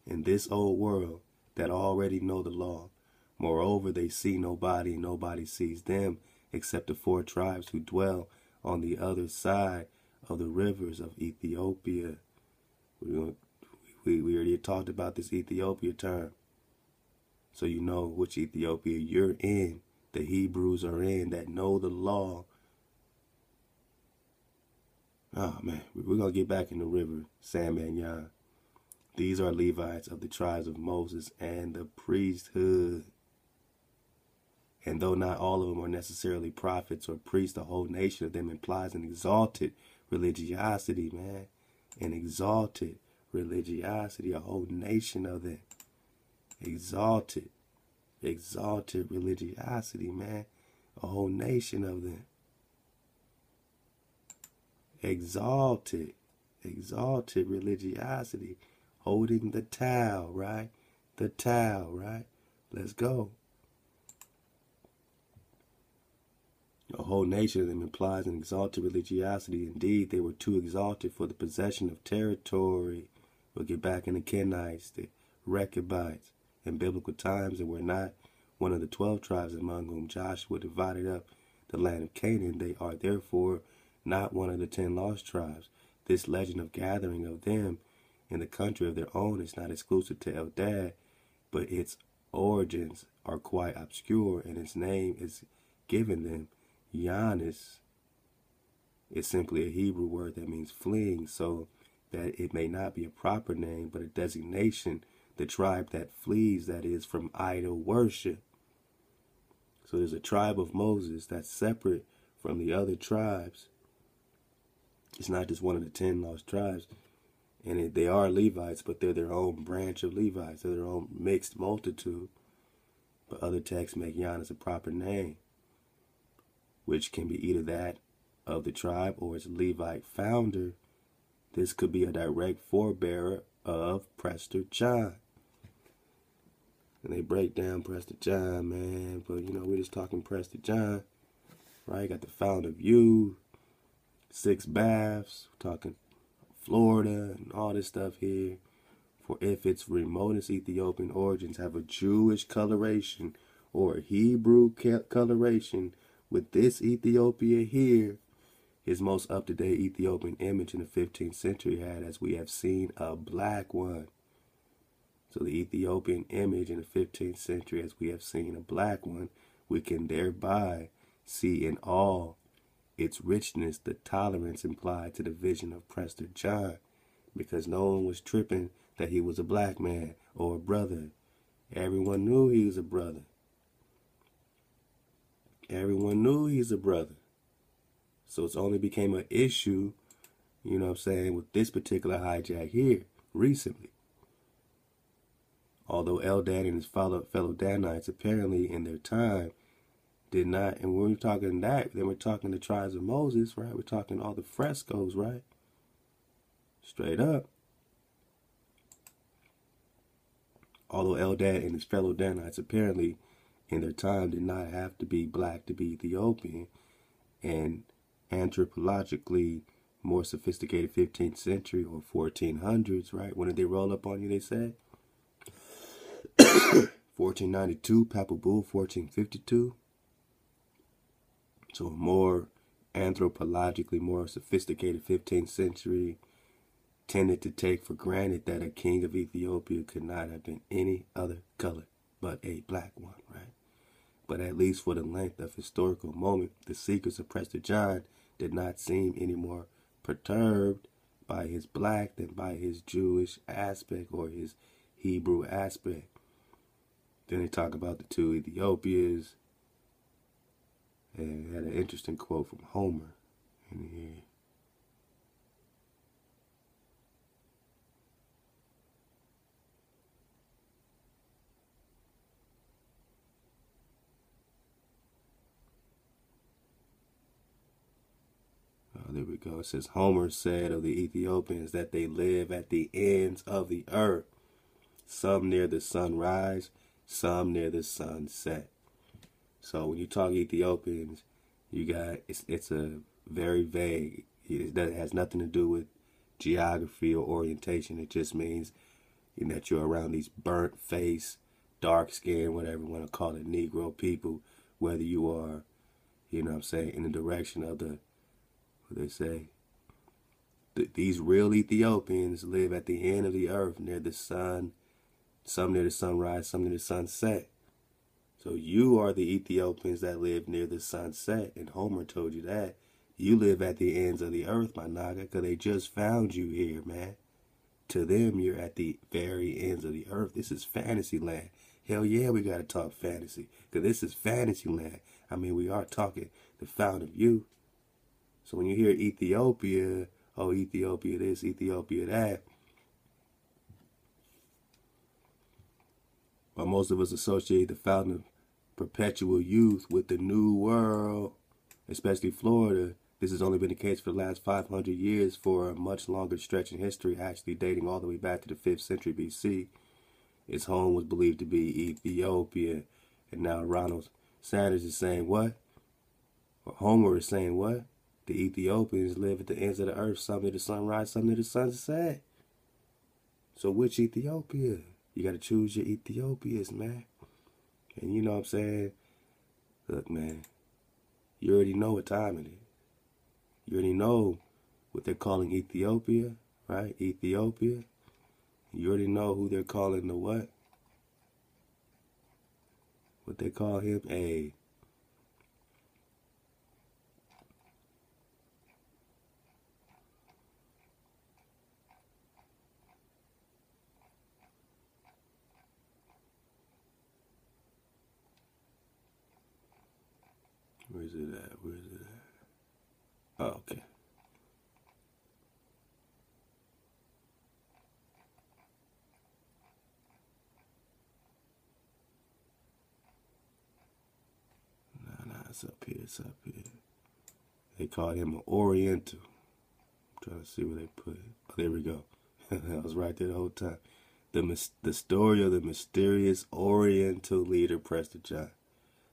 in this old world that already know the law. Moreover, they see nobody, and nobody sees them except the four tribes who dwell on the other side of the rivers of Ethiopia. We, we, we already talked about this Ethiopia term. So you know which Ethiopia you're in, the Hebrews are in, that know the law. Oh man, we're going to get back in the river, Sambatyon. These are Levites of the tribes of Moses and the priesthood. And though not all of them are necessarily prophets or priests, the whole nation of them implies an exalted religiosity, man. An exalted religiosity, a whole nation of them. Exalted, exalted religiosity, man. A whole nation of them. Exalted, exalted religiosity. Holding the towel, right? The towel, right? Let's go. A whole nation of them implies an exalted religiosity. Indeed, they were too exalted for the possession of territory. We'll get back in the Kenites, the Rechabites, in biblical times, and were not one of the twelve tribes among whom Joshua divided up the land of Canaan. They are therefore not one of the ten lost tribes. This legend of gathering of them in the country of their own is not exclusive to Eldad, but its origins are quite obscure, and its name is given them Giannis is simply a Hebrew word that means fleeing, so that it may not be a proper name, but a designation, the tribe that flees, that is, from idol worship. So there's a tribe of Moses that's separate from the other tribes. It's not just one of the ten lost tribes. And it, they are Levites, but they're their own branch of Levites. They're their own mixed multitude. But other texts make Giannis a proper name which can be either that of the tribe or its Levite founder. This could be a direct forebearer of Prester John. And they break down Prester John, man. But you know, we're just talking Prester John, right? Got the founder of you, six baths, we're talking Florida and all this stuff here. For if its remotest Ethiopian origins have a Jewish coloration or a Hebrew coloration, with this Ethiopia here, his most up to date Ethiopian image in the 15th century had, as we have seen, a black one. So the Ethiopian image in the 15th century, as we have seen, a black one, we can thereby see in all its richness the tolerance implied to the vision of Prester John, because no one was tripping that he was a black man or a brother. Everyone knew he was a brother. Everyone knew he's a brother. So it's only became an issue, you know what I'm saying, with this particular hijack here recently. Although Eldad and his fellow, fellow Danites apparently in their time did not, and when we're talking that, then we're talking the tribes of Moses, right? We're talking all the frescoes, right? Straight up. Although Eldad and his fellow Danites apparently in their time did not have to be black to be Ethiopian. And anthropologically more sophisticated 15th century or 1400s, right? When did they roll up on you, they said? 1492, Papal Bull, 1452. So more anthropologically more sophisticated 15th century tended to take for granted that a king of Ethiopia could not have been any other color but a black one, right? But at least for the length of historical moment, the seekers of Prester John did not seem any more perturbed by his black than by his Jewish aspect or his Hebrew aspect. Then they talk about the two Ethiopias. And had an interesting quote from Homer in here. There we go. It says Homer said of the Ethiopians that they live at the ends of the earth, some near the sunrise, some near the sunset. So when you talk Ethiopians, you got it's it's a very vague. It has nothing to do with geography or orientation. It just means that you're around these burnt face, dark skin, whatever you want to call it, Negro people, whether you are, you know what I'm saying, in the direction of the, what they say, these real Ethiopians live at the end of the earth near the sun, some near the sunrise, some near the sunset. So you are the Ethiopians that live near the sunset, and Homer told you that. You live at the ends of the earth, my naga, because they just found you here, man. To them, you're at the very ends of the earth. This is fantasy land. Hell yeah, we got to talk fantasy, because this is fantasy land. I mean, we are talking the found of you. So when you hear Ethiopia, oh, Ethiopia this, Ethiopia that, but most of us associate the fountain of perpetual youth with the new world, especially Florida. This has only been the case for the last 500 years for a much longer stretch in history, actually dating all the way back to the 5th century BC. Its home was believed to be Ethiopia. And now Ronald Sanders is saying what? Or Homer is saying what? The Ethiopians live at the ends of the earth, some near the sunrise, some near the sunset. So which Ethiopia? You got to choose your Ethiopias, man. And you know what I'm saying? Look, man, you already know what time it is. You already know what they're calling Ethiopia, right? Ethiopia. You already know who they're calling the what? What they call him? A Where's it at? Where's it at? Oh, okay. Nah, nah, it's up here. It's up here. They called him an Oriental. I'm trying to see where they put it. Oh, there we go. I was right there the whole time. The, the story of the mysterious Oriental leader, Prester John.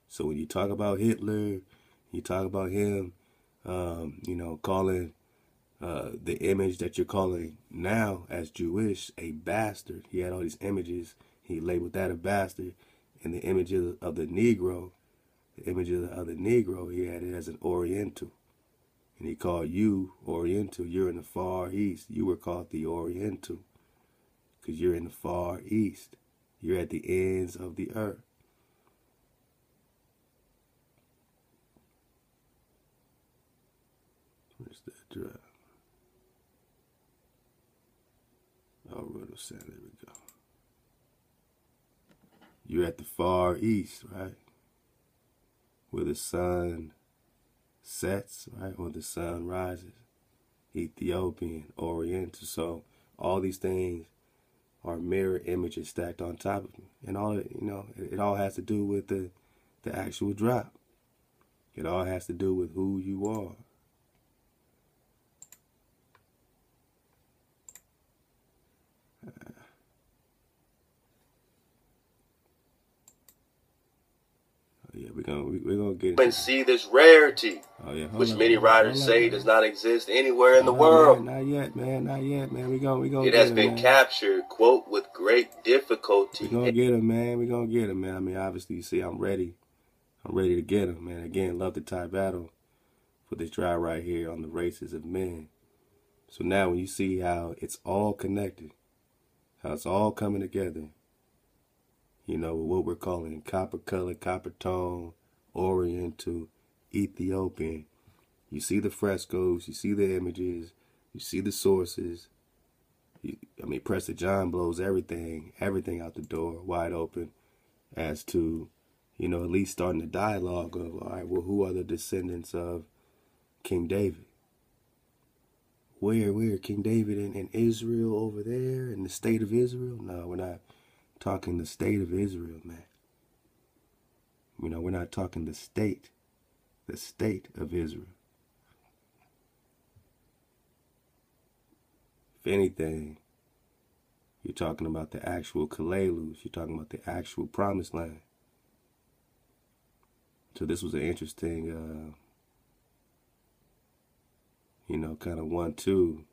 So when you talk about Hitler, you talk about him, um, you know, calling uh, the image that you're calling now as Jewish a bastard. He had all these images. He labeled that a bastard. And the image of, the Negro, the image of the, of the Negro, he had it as an Oriental. And he called you Oriental. You're in the Far East. You were called the Oriental because you're in the Far East. You're at the ends of the earth. Oh, Roto Sand, there we go. You're at the far east, right? Where the sun sets, right? Where the sun rises. Ethiopian, Oriental. So all these things are mirror images stacked on top of me. And all you know, it, it all has to do with the the actual drop. It all has to do with who you are. Yeah, we're gonna we, are gonna get and see this rarity, oh, yeah. which on, many riders on, say man. does not exist anywhere in the Oh, world. man, not yet, man. Not yet, man. We gonna we gonna It has him, been man. captured, quote, with great difficulty. We gonna get him, man. We gonna get him, man. I mean, obviously, you see, I'm ready. I'm ready to get him, man. Again, love the tie battle for this drive right here on the races of men. So now, when you see how it's all connected, how it's all coming together, you know, what we're calling copper color, copper tone, oriental, Ethiopian. You see the frescoes, you see the images, you see the sources. You, I mean, Prester John blows everything, everything out the door, wide open. as to, you know, at least starting the dialogue of, all right, well, who are the descendants of King David? Where, where? King David in, in Israel over there in the state of Israel? No, we're not talking the state of Israel, man. You know, we're not talking the state, the state of Israel. If anything, you're talking about the actual Kalalus. You're talking about the actual promised land. So this was an interesting, uh, you know, kind of one-two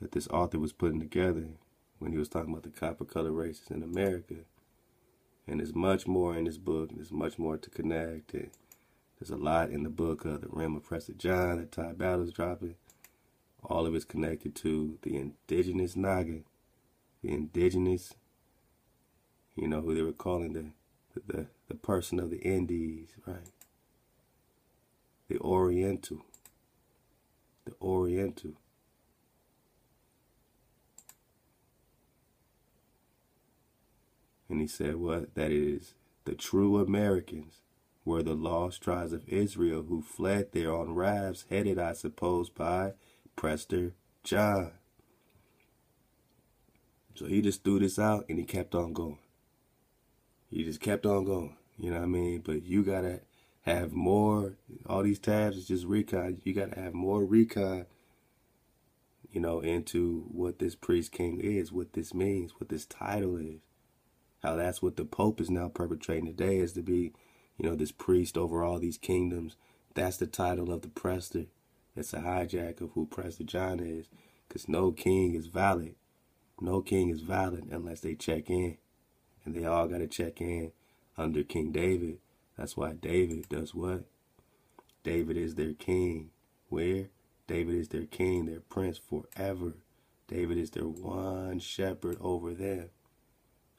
that this author was putting together when he was talking about the copper color races in America. And there's much more in this book, there's much more to connect. And there's a lot in the book of the Rim of John that Ty Battle's dropping. All of it's connected to the indigenous Naga, the indigenous, you know, who they were calling the, the, the person of the Indies, right? The Oriental. The Oriental. And he said what? That is the true Americans were the lost tribes of Israel who fled there on rafts, headed, I suppose, by Prester John. So he just threw this out and he kept on going. He just kept on going. You know what I mean? But you gotta have more. All these tabs is just recon. You gotta have more recon. You know, into what this priest king is, what this means, what this title is. How that's what the Pope is now perpetrating today is to be, you know, this priest over all these kingdoms. That's the title of the Prester. It's a hijack of who Prester John is. Because no king is valid. No king is valid unless they check in. And they all got to check in under King David. That's why David does what? David is their king. Where? David is their king, their prince forever. David is their one shepherd over them.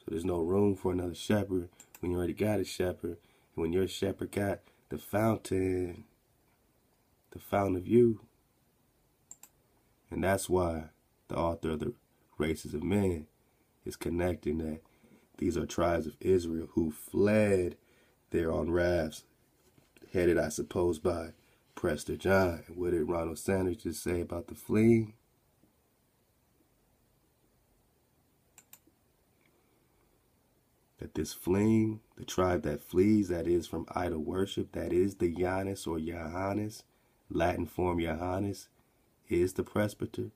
So there's no room for another shepherd when you already got a shepherd. And when your shepherd got the fountain, the fountain of you. And that's why the author of the races of men is connecting that these are tribes of Israel who fled there on rafts, headed, I suppose, by Prester John. What did Ronald Sanders just say about the fleeing? That this fleeing, the tribe that flees, that is from idol worship, that is the Janus or Johannes, Latin form Johannes is the presbyter.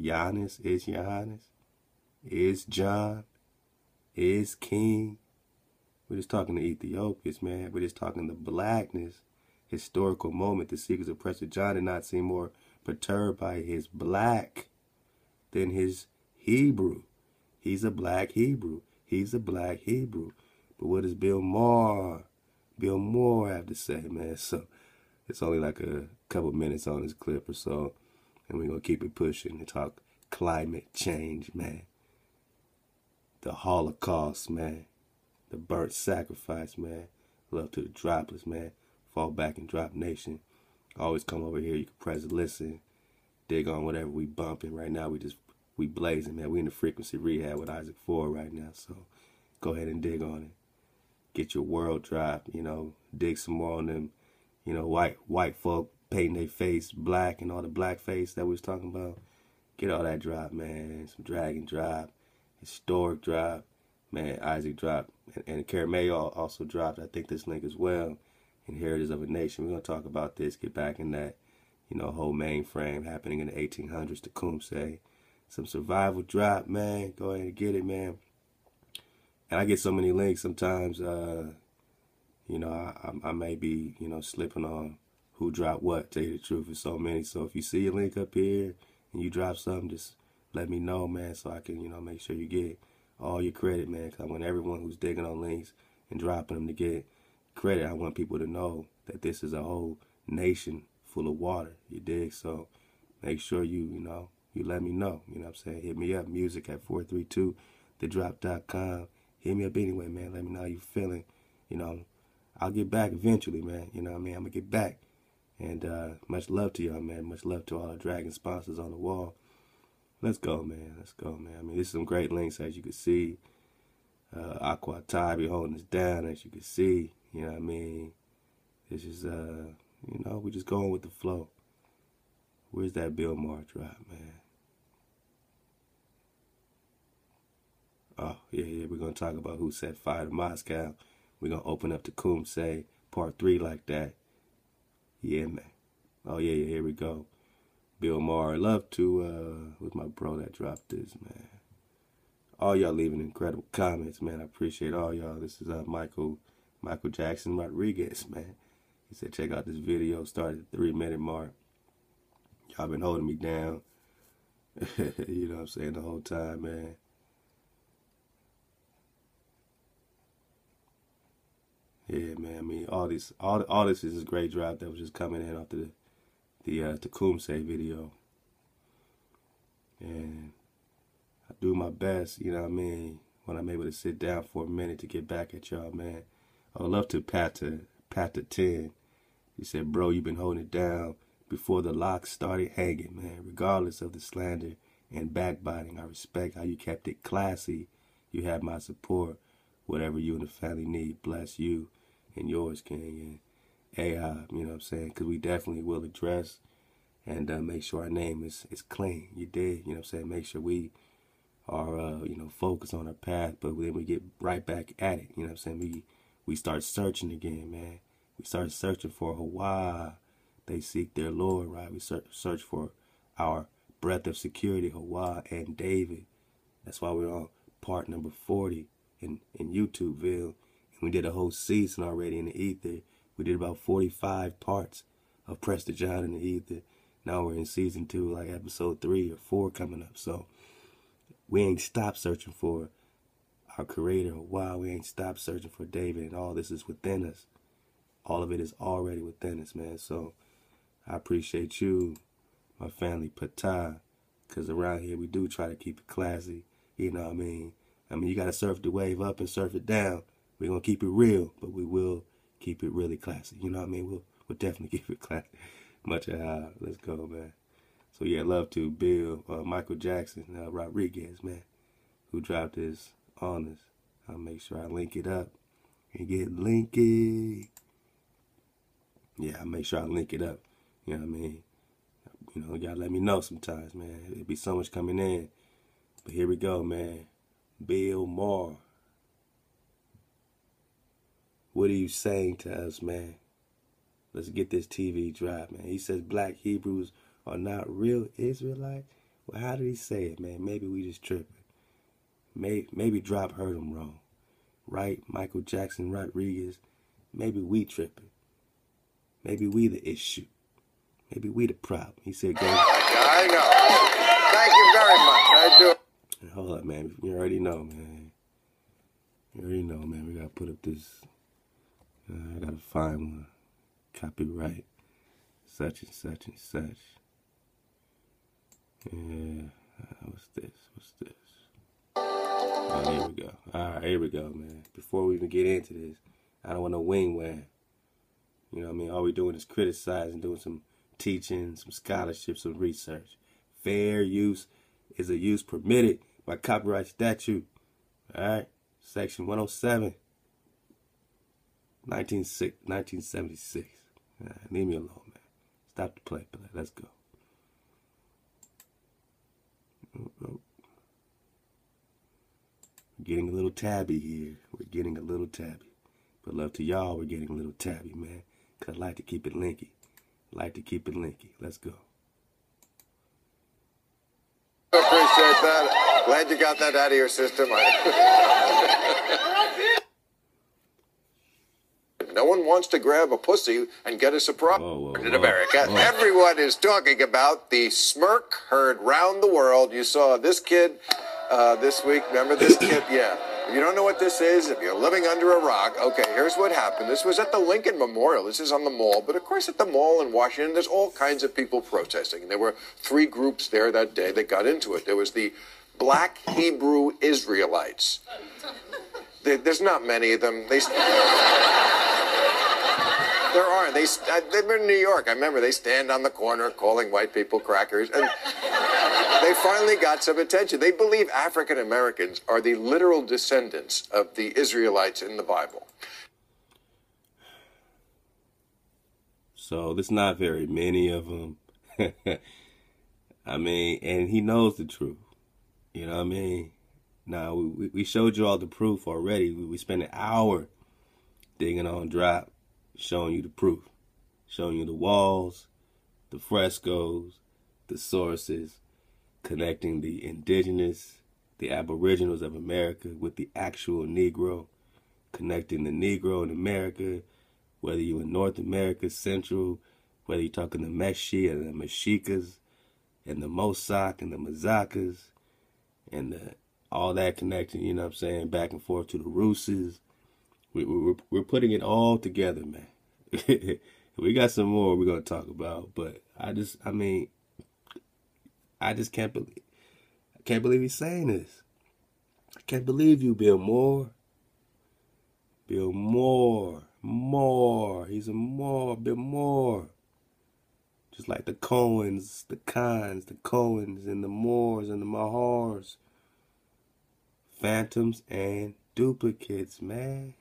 Janus is Johannes. Is John. Is King. We're just talking to Ethiopians, man. We're just talking the blackness, historical moment. The secrets of Prester John did not seem more perturbed by his black than his Hebrew. He's a black Hebrew. He's a black Hebrew. But what does Bill Maher, Bill Maher have to say, man? So it's only like a couple minutes on this clip or so. And we're going to keep it pushing and talk climate change, man. The Holocaust, man. The burnt sacrifice, man. Love to the droplets, man. Fall back and drop nation. Always come over here. You can press listen. Dig on whatever we bumping. Right now, we just, we blazing, man. We in the frequency rehab with Isaac Ford right now. So go ahead and dig on it. Get your world dropped, you know. Dig some more on them you know, white white folk painting their face black and all the black face that we was talking about. Get all that drop, man. Some Dragon drop, Historic drop, man. Isaac drop, and, and Karamay also dropped. I think this link as well. Inheritors of a Nation. We're gonna talk about this. Get back in that, you know, whole mainframe happening in the 1800s Tecumseh. Some survival drop, man. Go ahead and get it, man. And I get so many links sometimes. Uh, you know, I, I, may be, you know, slipping on who dropped what. Tell you the truth, it's so many. So if you see a link up here and you drop something, just let me know, man, so I can, you know, make sure you get all your credit, man. Because I want everyone who's digging on links and dropping them to get credit. I want people to know that this is a whole nation full of water. You dig? So make sure you, you know, you let me know. You know what I'm saying? Hit me up, music at 432thedrop.com. Hit me up anyway, man. Let me know how you feeling. You know, I'll get back eventually, man. You know what I mean? I'm going to get back. And uh, much love to y'all, man. Much love to all the Dragon sponsors on the wall. Let's go, man. Let's go, man. I mean, this is some great links, as you can see. Uh, Aqua Ty be holding us down, as you can see. You know what I mean? It's just, uh, you know, we're just going with the flow. Where's that Bill Maher drop, man? Oh, yeah, yeah, we're going to talk about who set fire to Moscow. We're going to open up to Tecumseh part three like that. Yeah, man. Oh, yeah, yeah, here we go. Bill Maher. Love to, uh, with my bro that dropped this, man. All y'all leaving incredible comments, man. I appreciate all y'all. This is uh, Michael, Michael Jackson Rodriguez, man. He said, check out this video. Started at three minute mark. Y'all been holding me down. you know what I'm saying? The whole time, man. Yeah, man. I mean, all this, all, all this is a great drop that was just coming in after the, the uh, Tecumseh video, and I do my best. You know what I mean? When I'm able to sit down for a minute to get back at y'all, man. I would love to pat to pat to ten. He said, "Bro, you've been holding it down before the locks started hanging, man. Regardless of the slander and backbiting, I respect how you kept it classy. You have my support. Whatever you and the family need, bless you." And yours, King, and Ahab, you know what I'm saying? Because we definitely will address and uh, make sure our name is, is clean. You did, you know what I'm saying? Make sure we are, uh, you know, focused on our path, but then we get right back at it, you know what I'm saying? We, we start searching again, man. We start searching for Hawaii. They seek their Lord, right? We search, search for our breath of security, Hawaii and David. That's why we're on part number 40 in, in YouTubeville we did a whole season already in the ether. We did about 45 parts of Prester John in the ether. Now we're in season two, like episode three or four coming up. So we ain't stopped searching for our creator. Wow, we ain't stopped searching for David, and all this is within us. All of it is already within us, man. So I appreciate you, my family, Patah, because around here we do try to keep it classy. You know what I mean? I mean, you got to surf the wave up and surf it down. We're gonna keep it real, but we will keep it really classy. You know what I mean? We'll we'll definitely keep it classy. Much of how let's go, man. So yeah, love to Bill, uh, Michael Jackson, uh, Rodriguez, man, who dropped this on us. I'll make sure I link it up and get linky. Yeah, I'll make sure I link it up. You know what I mean? You know, y'all let me know sometimes, man. It'd be so much coming in. But here we go, man. Bill Maher. What are you saying to us, man? Let's get this TV drop, man. He says black Hebrews are not real Israelites. Well, how did he say it, man? Maybe we just tripping. Maybe, maybe Drop heard him wrong. Right? Michael Jackson Rodriguez. Maybe we tripping. Maybe we the issue. Maybe we the problem. He said, go. I know. Thank you very much. I do. Hold up, man. You already know, man. You already know, man. We got to put up this find one. Copyright. Such and such and such. Yeah. Uh, what's this? What's this? Oh, here we go. Alright, here we go, man. Before we even get into this, I don't want no wing wang. You know what I mean? All we're doing is criticizing, doing some teaching, some scholarship, some research. Fair use is a use permitted by copyright statute. Alright? Section 107. 1976. leave me alone, man. Stop the play, play. Let's go. We're getting a little tabby here. We're getting a little tabby. But love to y'all, we're getting a little tabby, man. Because I like to keep it linky. I like to keep it linky. Let's go. I Appreciate that. Glad you got that out of your system. No one wants to grab a pussy and get a surprise whoa, whoa, in America. Whoa. Everyone is talking about the smirk heard round the world. You saw this kid uh, this week. Remember this kid? Yeah. If you don't know what this is, if you're living under a rock, okay, here's what happened. This was at the Lincoln Memorial. This is on the mall. But of course, at the mall in Washington, there's all kinds of people protesting. There were three groups there that day that got into it. There was the Black Hebrew Israelites. There's not many of them. They. There are. They, they've been in New York. I remember they stand on the corner calling white people crackers. And they finally got some attention. They believe African Americans are the literal descendants of the Israelites in the Bible. So there's not very many of them. I mean, and he knows the truth. You know what I mean? Now, we, we showed you all the proof already. We, we spent an hour digging on drop, showing you the proof, showing you the walls, the frescoes, the sources, connecting the indigenous, the aboriginals of America with the actual Negro, connecting the Negro in America, whether you're in North America, Central, whether you're talking the Meshi and the Meshikas, and the Mosak and the Mazakas, and the, all that connecting, you know what I'm saying, back and forth to the Rooses. We, we, we're, we're putting it all together, man. we got some more we're going to talk about, but I just, I mean, I just can't believe, I can't believe he's saying this. I can't believe you, Bill Moore. Bill Moore, Moore. He's a Moore, Bill Moore. Just like the Cohens, the Khans, the Cohens, and the Moors, and the Mahars. Phantoms and duplicates, man.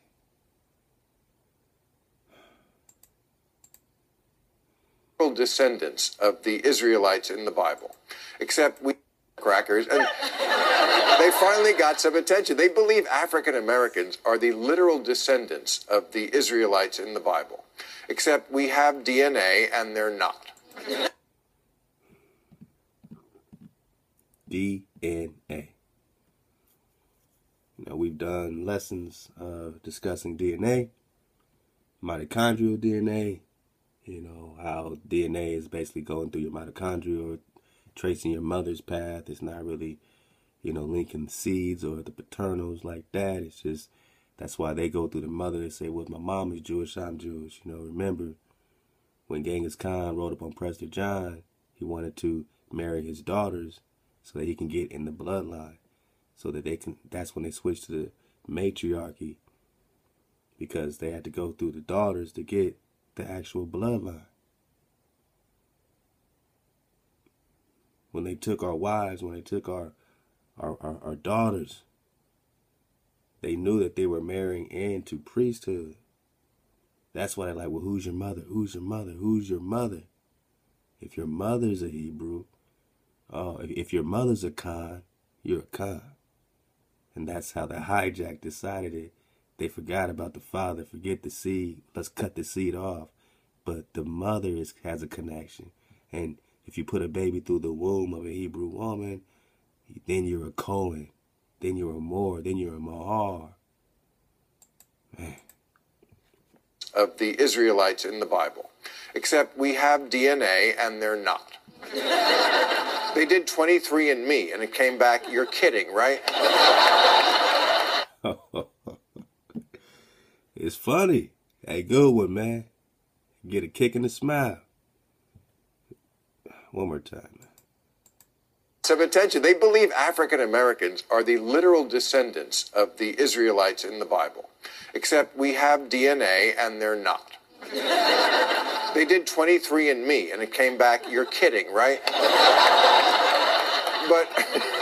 Descendants of the Israelites in the Bible, except we crackers and they finally got some attention. They believe African Americans are the literal descendants of the Israelites in the Bible, except we have DNA and they're not. DNA. Now we've done lessons uh, discussing DNA, mitochondrial DNA, you know, how DNA is basically going through your mitochondria or tracing your mother's path. It's not really, you know, linking the seeds or the paternals like that. It's just that's why they go through the mother and say, well, my mom is Jewish, I'm Jewish. You know, remember when Genghis Khan rode up on Prester John, he wanted to marry his daughters so that he can get in the bloodline. So that they can that's when they switched to the matriarchy because they had to go through the daughters to get the actual bloodline. When they took our wives, when they took our our, our, our daughters, they knew that they were marrying into priesthood. That's why they're like, well, who's your mother? Who's your mother? Who's your mother? If your mother's a Hebrew, oh, if if your mother's a Khan, you're a Khan. And that's how the hijack decided it they forgot about the father, forget the seed. Let's cut the seed off. But the mother is, has a connection. And if you put a baby through the womb of a Hebrew woman, then you're a Cohen. Then you're a Moor. Then you're a Mahar. Man. Of the Israelites in the Bible. Except we have DNA and they're not. they did 23andMe and it came back, you're kidding, right? It's funny. Hey, good one, man. Get a kick and a smile. One more time. Some attention. They believe African Americans are the literal descendants of the Israelites in the Bible, except we have DNA and they're not. they did 23andMe and it came back, you're kidding, right? but.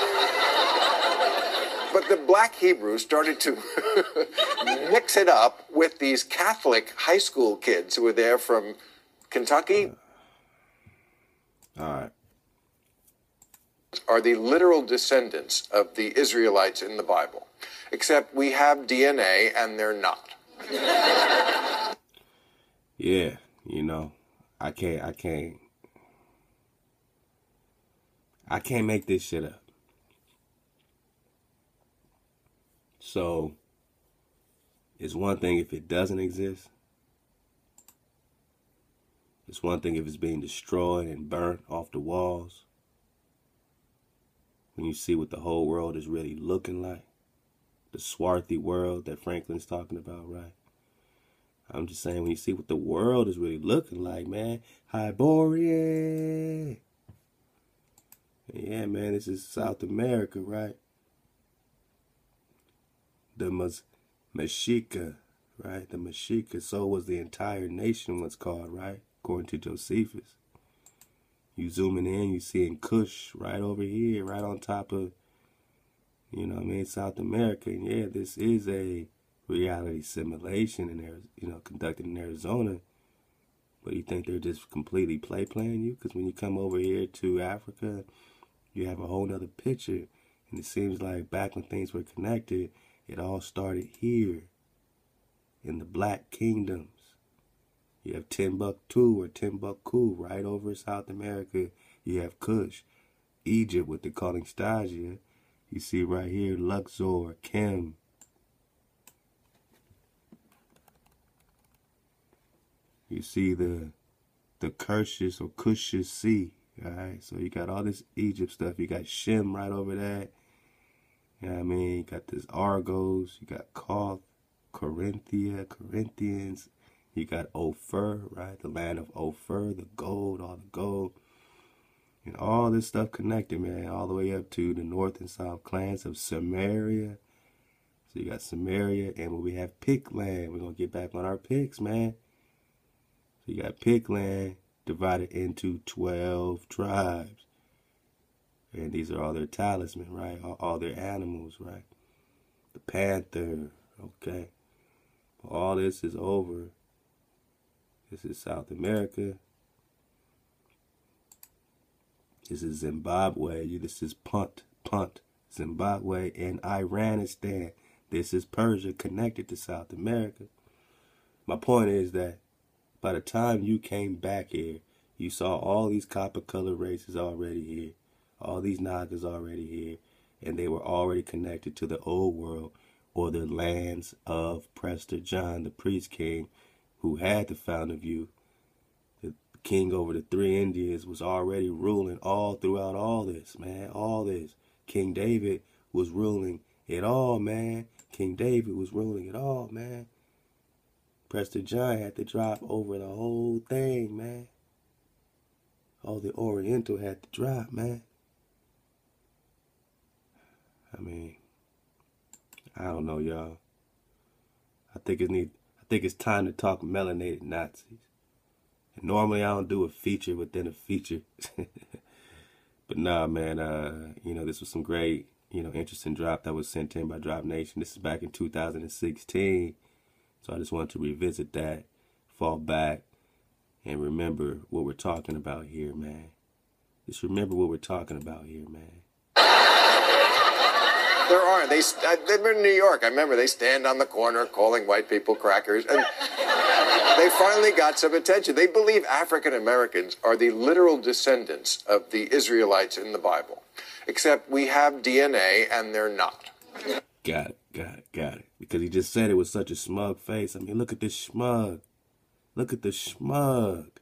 But the black Hebrews started to mix it up with these Catholic high school kids who were there from Kentucky. All right. Are the literal descendants of the Israelites in the Bible, except we have DNA and they're not. yeah, you know, I can't, I can't, I can't make this shit up. So it's one thing if it doesn't exist. It's one thing if it's being destroyed and burnt off the walls. When you see what the whole world is really looking like. The swarthy world that Franklin's talking about, right? I'm just saying when you see what the world is really looking like, man. Hyboria. Yeah, man, this is South America, right? The Mexica, right? The Mexica. So was the entire nation was called, right? According to Josephus. You zooming in, you seeing Kush right over here, right on top of, you know I mean, South America. And yeah, this is a reality simulation in there, you know, conducted in Arizona. But you think they're just completely play playing you? Because when you come over here to Africa, you have a whole nother picture. And it seems like back when things were connected, it all started here in the Black Kingdoms. You have Timbuktu or Timbuktu right over South America. You have Kush, Egypt with the calling Stasia. You see right here Luxor, Kem. You see the the Kershus or Kushus Sea. Alright, so you got all this Egypt stuff. You got Shem right over that. You know what I mean? You got this Argos, you got Koth, Corinthia, Corinthians, you got Ophir, right? The land of Ophir, the gold, all the gold. And all this stuff connected, man, all the way up to the north and south clans of Samaria. So you got Samaria, and we have Pick land, we're going to get back on our picks, man. So you got Pick land divided into 12 tribes. And these are all their talisman, right? All, all their animals, right? The panther, okay. All this is over. This is South America. This is Zimbabwe. This is Punt, Punt, Zimbabwe, and Iranistan. This is Persia connected to South America. My point is that by the time you came back here, you saw all these copper colored races already here all these Nagas already here, and they were already connected to the old world or the lands of Prester John, the priest king, who had the fountain of youth. The king over the three Indians was already ruling all throughout all this, man, all this. King David was ruling it all, man. King David was ruling it all, man. Prester John had to drop over the whole thing, man. All the Oriental had to drop, man. I mean, I don't know, y'all. I think it need. I think it's time to talk melanated Nazis. And normally I don't do a feature within a feature, but nah, man. Uh, you know, this was some great, you know, interesting drop that was sent in by Drop Nation. This is back in 2016, so I just wanted to revisit that, fall back, and remember what we're talking about here, man. Just remember what we're talking about here, man. There aren't. They, they've been in New York. I remember they stand on the corner calling white people crackers. And they finally got some attention. They believe African Americans are the literal descendants of the Israelites in the Bible. Except we have DNA and they're not. Got it, got it, got it. Because he just said it with such a smug face. I mean, look at this smug. Look at the smug.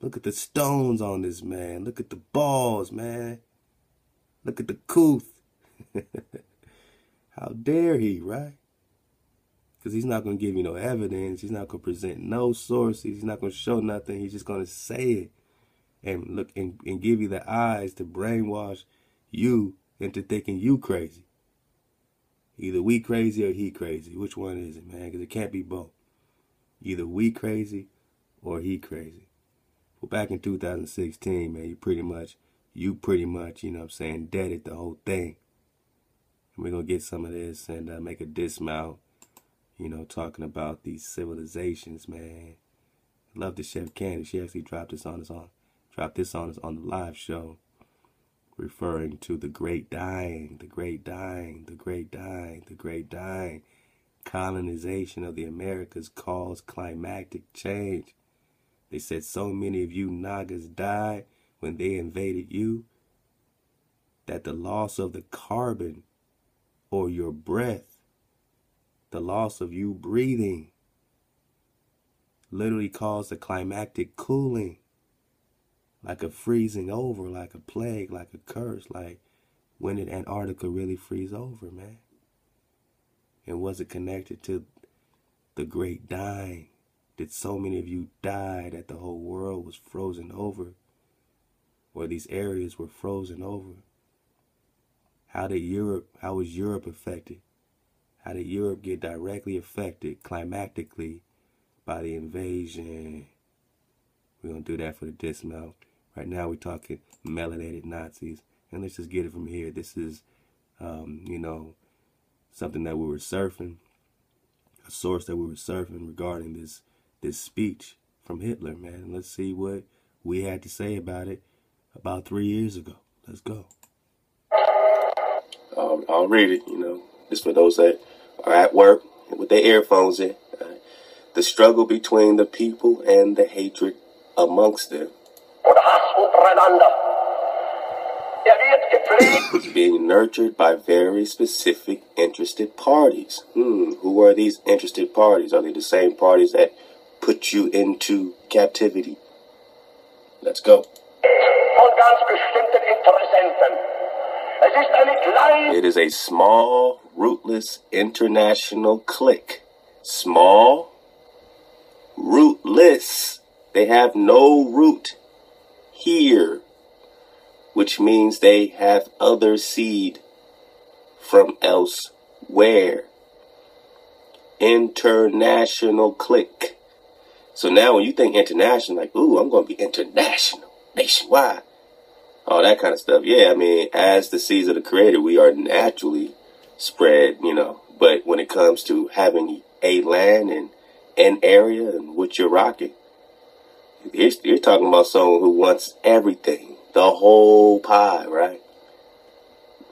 Look at the stones on this man. Look at the balls, man. Look at the couth. How dare he, right? Because he's not going to give you no evidence. He's not going to present no sources. He's not going to show nothing. He's just going to say it and look and, and give you the eyes to brainwash you into thinking you crazy. Either we crazy or he crazy. Which one is it, man? Because it can't be both. Either we crazy or he crazy. Well, back in 2016, man, you pretty much you pretty much, you know I'm saying, deaded the whole thing. And we're going to get some of this and uh, make a dismount, you know, talking about these civilizations, man. Love the Chef Candy. She actually dropped this on us on, dropped this on us on the live show, referring to the great dying, the great dying, the great dying, the great dying. Colonization of the Americas caused climatic change. They said so many of you Nagas died when they invaded you that the loss of the carbon or your breath, the loss of you breathing, literally caused a climactic cooling, like a freezing over, like a plague, like a curse, like when did Antarctica really freeze over, man? And was it connected to the great dying? Did so many of you die that the whole world was frozen over? Where these areas were frozen over. How did Europe, how was Europe affected? How did Europe get directly affected climactically by the invasion? We're gonna do that for the dismount. Right now, we're talking melanated Nazis, and let's just get it from here. This is, um, you know, something that we were surfing, a source that we were surfing regarding this this speech from Hitler, man. Let's see what we had to say about it about three years ago. Let's go. Um, I'll read it, you know. It's for those that are at work with their earphones in. Uh, the struggle between the people and the hatred amongst them. being nurtured by very specific interested parties. Hmm, who are these interested parties? Are they the same parties that put you into captivity? Let's go. It is a small, rootless international clique. Small, rootless. They have no root here, which means they have other seed from elsewhere. International clique. So now when you think international, like, ooh, I'm going to be international, nationwide all that kind of stuff. Yeah, I mean, as the seeds of the creator, we are naturally spread, you know. But when it comes to having a land and an area and what you're rocking, you're, you're talking about someone who wants everything, the whole pie, right?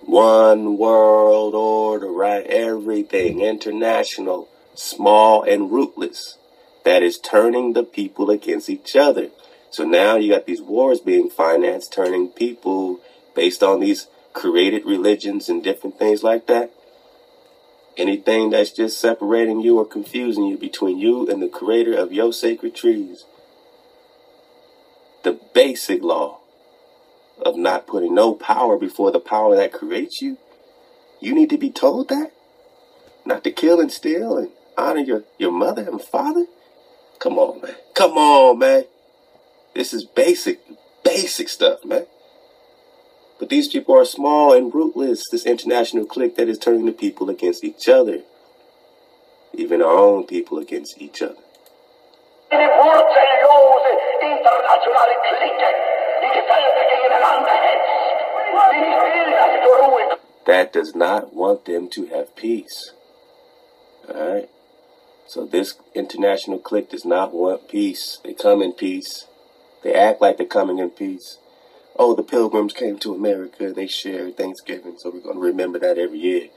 One world order, right? Everything international, small and rootless. That is turning the people against each other. So now you got these wars being financed, turning people based on these created religions and different things like that. Anything that's just separating you or confusing you between you and the creator of your sacred trees. The basic law of not putting no power before the power that creates you. You need to be told that? Not to kill and steal and honor your, your mother and father? Come on, man. Come on, man. This is basic, basic stuff, man. But these people are small and rootless, this international clique that is turning the people against each other. Even our own people against each other. That does not want them to have peace. Alright? So this international clique does not want peace. They come in peace. They act like they're coming in peace. Oh, the pilgrims came to America. They shared Thanksgiving, so we're going to remember that every year.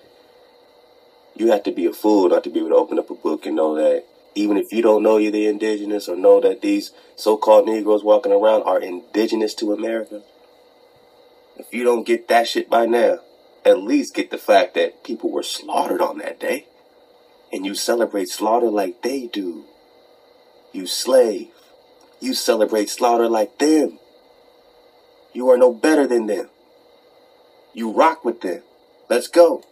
You have to be a fool not to be able to open up a book and know that even if you don't know you're the indigenous or know that these so-called Negroes walking around are indigenous to America, if you don't get that shit by now, at least get the fact that people were slaughtered on that day. And you celebrate slaughter like they do. You slave. You celebrate slaughter like them. You are no better than them. You rock with them. Let's go.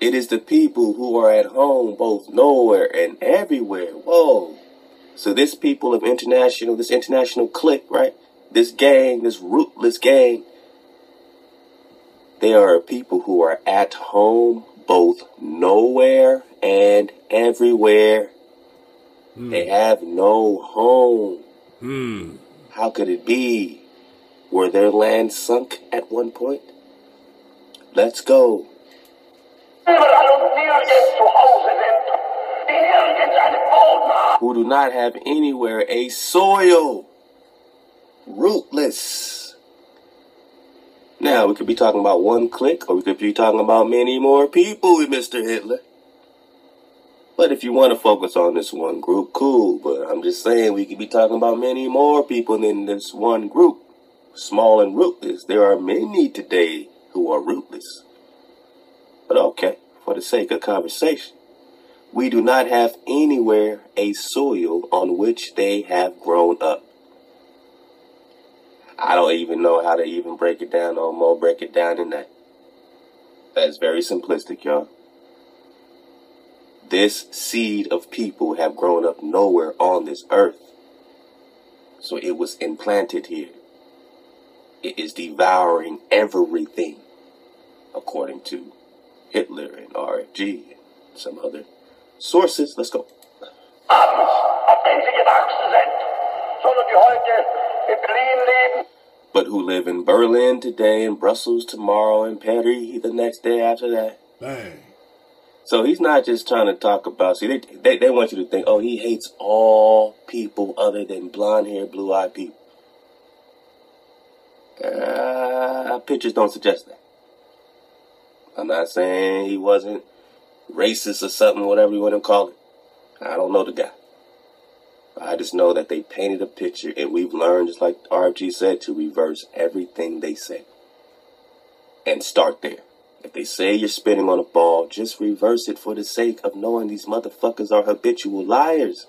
It is the people who are at home both nowhere and everywhere. Whoa. So this people of international, this international clique, right? This gang, this rootless gang, they are people who are at home both nowhere and everywhere. Mm. They have no home. Mm. How could it be? Were their land sunk at one point? Let's go. Who do not have anywhere a soil. Rootless. Now, we could be talking about one click, or we could be talking about many more people with Mr. Hitler. But if you want to focus on this one group, cool. But I'm just saying we could be talking about many more people than this one group. Small and rootless. There are many today who are rootless. But okay, for the sake of conversation, we do not have anywhere a soil on which they have grown up. I don't even know how to even break it down or more break it down than that. That's very simplistic, y'all. This seed of people have grown up nowhere on this earth. So it was implanted here. It is devouring everything, according to Hitler and RFG and some other sources. Let's go. But who live in Berlin today, in Brussels tomorrow, in Paris the next day after that. Bang. So he's not just trying to talk about. See, they, they, they want you to think, oh, he hates all people other than blonde hair, blue eyed people. Uh, pictures don't suggest that. I'm not saying he wasn't racist or something, whatever you want to call it. I don't know the guy. I just know that they painted a picture, and we've learned, just like RFG said, to reverse everything they say and start there. If they say you're spinning on a ball, just reverse it for the sake of knowing these motherfuckers are habitual liars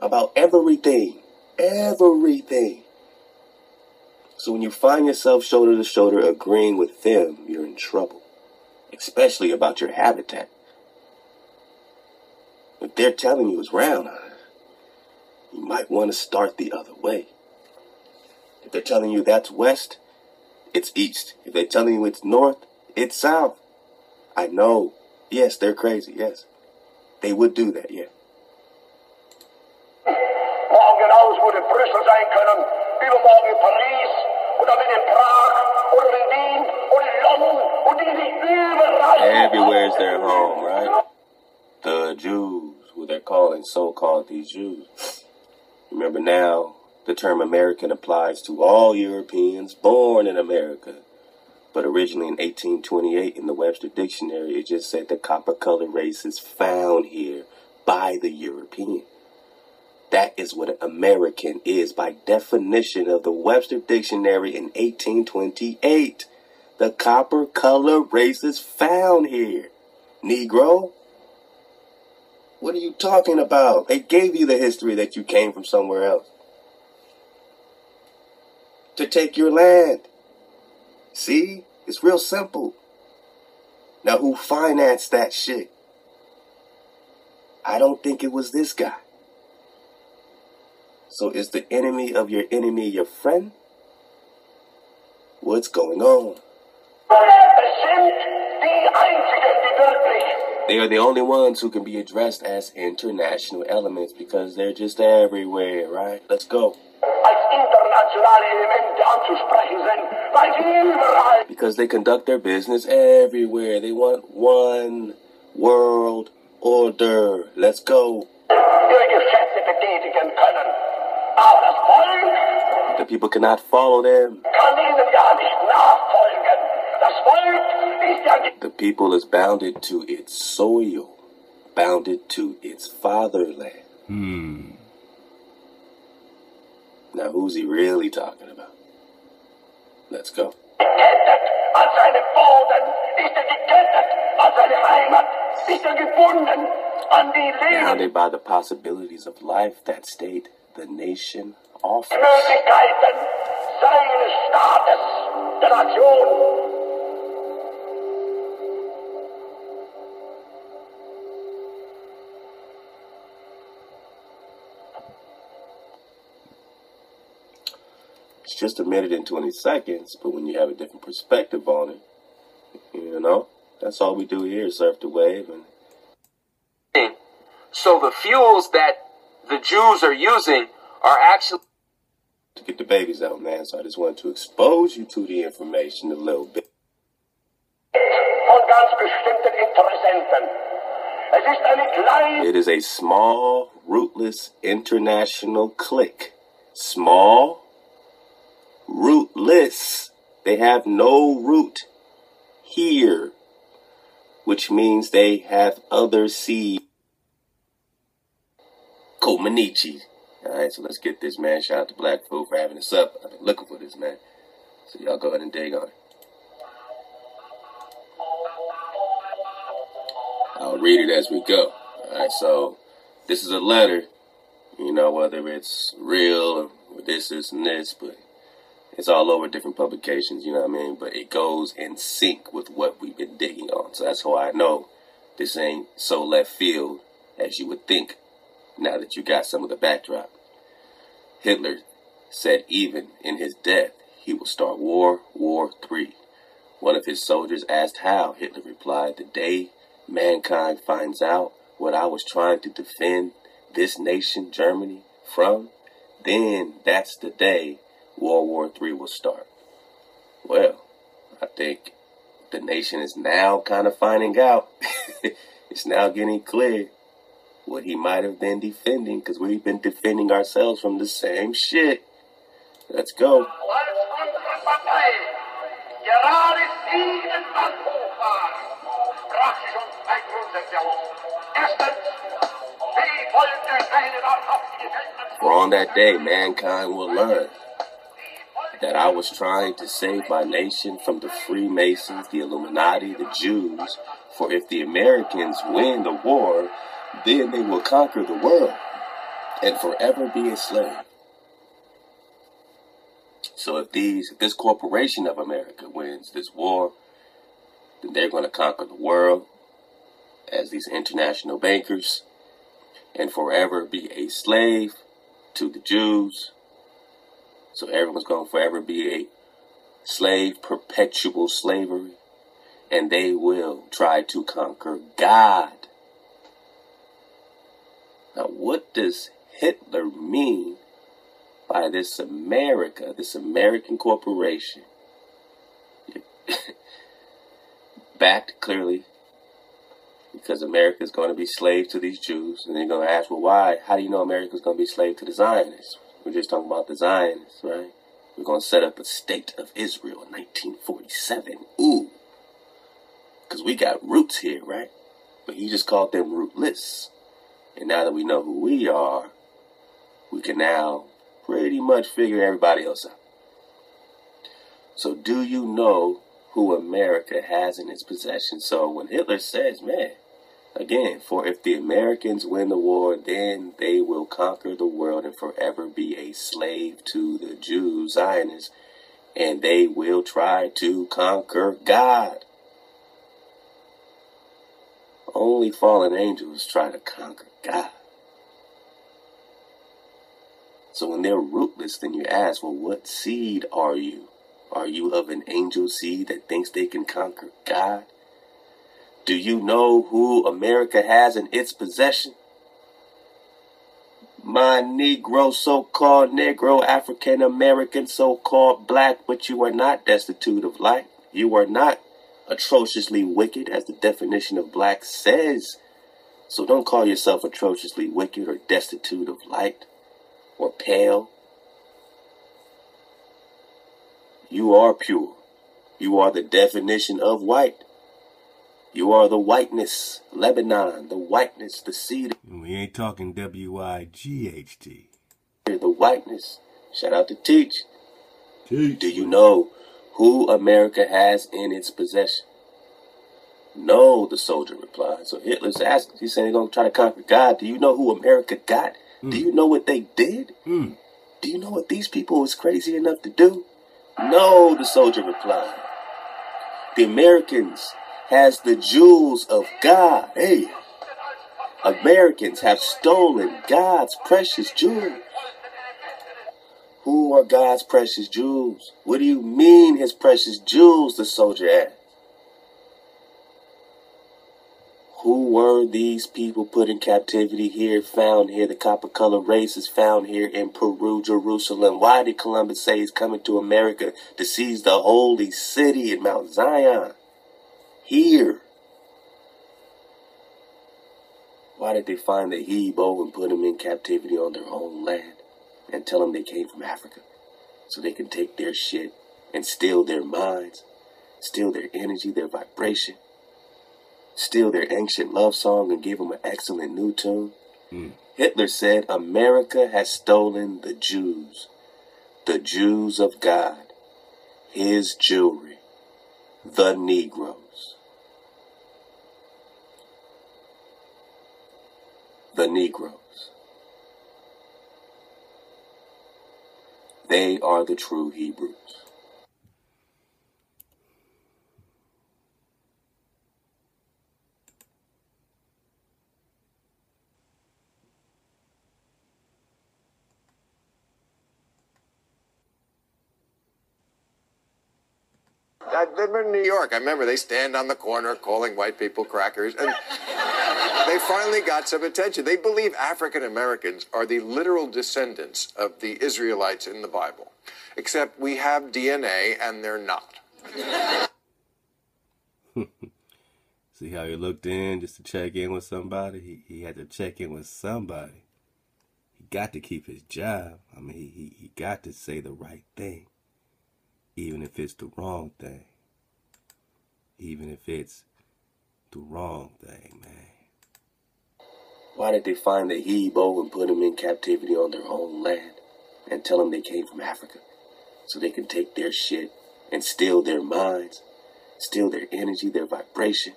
about everything. Everything. So when you find yourself shoulder to shoulder agreeing with them, you're in trouble, especially about your habitat. If they're telling you it's round, you might want to start the other way. If they're telling you that's west, it's east. If they're telling you it's north, it's south. I know. Yes, they're crazy. Yes. They would do that, yeah. Morgen aus würde Brüssel sein können, übermorgen in Paris oder in Prag oder in Wien oder in London und überall. Everywhere is their home, right? The Jews, who they're calling so-called these Jews. Remember now, the term American applies to all Europeans born in America. But originally in 1828 in the Webster Dictionary, it just said the copper colored race is found here by the European. That is what an American is by definition of the Webster Dictionary in 1828. The copper colored race is found here. Negro? What are you talking about? They gave you the history that you came from somewhere else. To take your land. See? It's real simple. Now, who financed that shit? I don't think it was this guy. So, is the enemy of your enemy your friend? What's going on? They are the only ones who can be addressed as international elements because they're just everywhere, right? Let's go. Because they conduct their business everywhere. They want one world order. Let's go. The people cannot follow them. The people is bounded to its soil, bounded to its fatherland. Hmm. Now, who's he really talking about? Let's go. Bounded by the possibilities of life that state the nation offers. Just a minute and 20 seconds, but when you have a different perspective on it, you know, that's all we do here, surf the wave. and. So the fuels that the Jews are using are actually. To get the babies out, man, so I just wanted to expose you to the information a little bit. It is a small, rootless international clique. Small, rootless. They have no root here, which means they have other seed. Komanichi. Alright, so let's get this man. Shout out to Black Food for having us up. I've been looking for this man. So y'all go ahead and dig on it. I'll read it as we go. Alright, so this is a letter. You know, whether it's real or this, this, and this, but it's all over different publications, you know what I mean? But it goes in sync with what we've been digging on. So that's why I know this ain't so left field as you would think now that you got some of the backdrop. Hitler said even in his death, he will start War War Three. One of his soldiers asked how. Hitler replied, The day mankind finds out what I was trying to defend, this nation, Germany, from, then that's the day World War III will start. Well, I think the nation is now kind of finding out. it's now getting clear what he might have been defending because we've been defending ourselves from the same shit. Let's go. For on that day, mankind will learn that I was trying to save my nation from the Freemasons, the Illuminati, the Jews. For if the Americans win the war, then they will conquer the world and forever be a slave. So if these, if this corporation of America wins this war, then they're going to conquer the world as these international bankers and forever be a slave to the Jews. So everyone's going to forever be a slave, perpetual slavery, and they will try to conquer God. Now, what does Hitler mean by this America, this American corporation? Backed clearly because America is going to be slave to these Jews. And they're going to ask, well, why? How do you know America is going to be slave to the Zionists? We're just talking about the Zionists, right? We're going to set up a state of Israel in 1947. Ooh. Because we got roots here, right? But he just called them rootless. And now that we know who we are, we can now pretty much figure everybody else out. So do you know who America has in its possession? So when Hitler says, man, Again, for if the Americans win the war, then they will conquer the world and forever be a slave to the Jews, Zionists, and they will try to conquer God. Only fallen angels try to conquer God. So when they're rootless, then you ask, well, what seed are you? Are you of an angel seed that thinks they can conquer God? Do you know who America has in its possession? My Negro, so-called Negro, African American, so-called black, but you are not destitute of light. You are not atrociously wicked, as the definition of black says. So don't call yourself atrociously wicked or destitute of light or pale. You are pure. You are the definition of white. You are the whiteness, Lebanon, the whiteness, the seed. And We ain't talking W I G H T. The whiteness. Shout out to Teach. Teach. Do you know who America has in its possession? No, the soldier replied. So Hitler's asking, he's saying they're going to try to conquer God. Do you know who America got? Mm. Do you know what they did? Mm. Do you know what these people was crazy enough to do? No, the soldier replied. The Americans has the jewels of God. Hey, Americans have stolen God's precious jewels. Who are God's precious jewels? What do you mean his precious jewels? The soldier asked. Who were these people put in captivity here, found here? The copper colored race is found here in Peru, Jerusalem. Why did Columbus say he's coming to America to seize the holy city in Mount Zion? Here. Why did they find the Igbo and put them in captivity on their own land and tell them they came from Africa so they can take their shit and steal their minds, steal their energy, their vibration, steal their ancient love song and give them an excellent new tune? Mm. Hitler said America has stolen the Jews, the Jews of God, his jewelry, the Negro. The Negroes. They are the true Hebrews. I remember in New York. I remember they stand on the corner calling white people crackers. And they finally got some attention. They believe African Americans are the literal descendants of the Israelites in the Bible, except we have DNA and they're not. See how he looked in just to check in with somebody? He, he had to check in with somebody. He got to keep his job. I mean, he, he, he got to say the right thing, even if it's the wrong thing. Even if it's the wrong thing, man. Why did they find the Igbo and put them in captivity on their own land and tell them they came from Africa so they can take their shit and steal their minds, steal their energy, their vibration,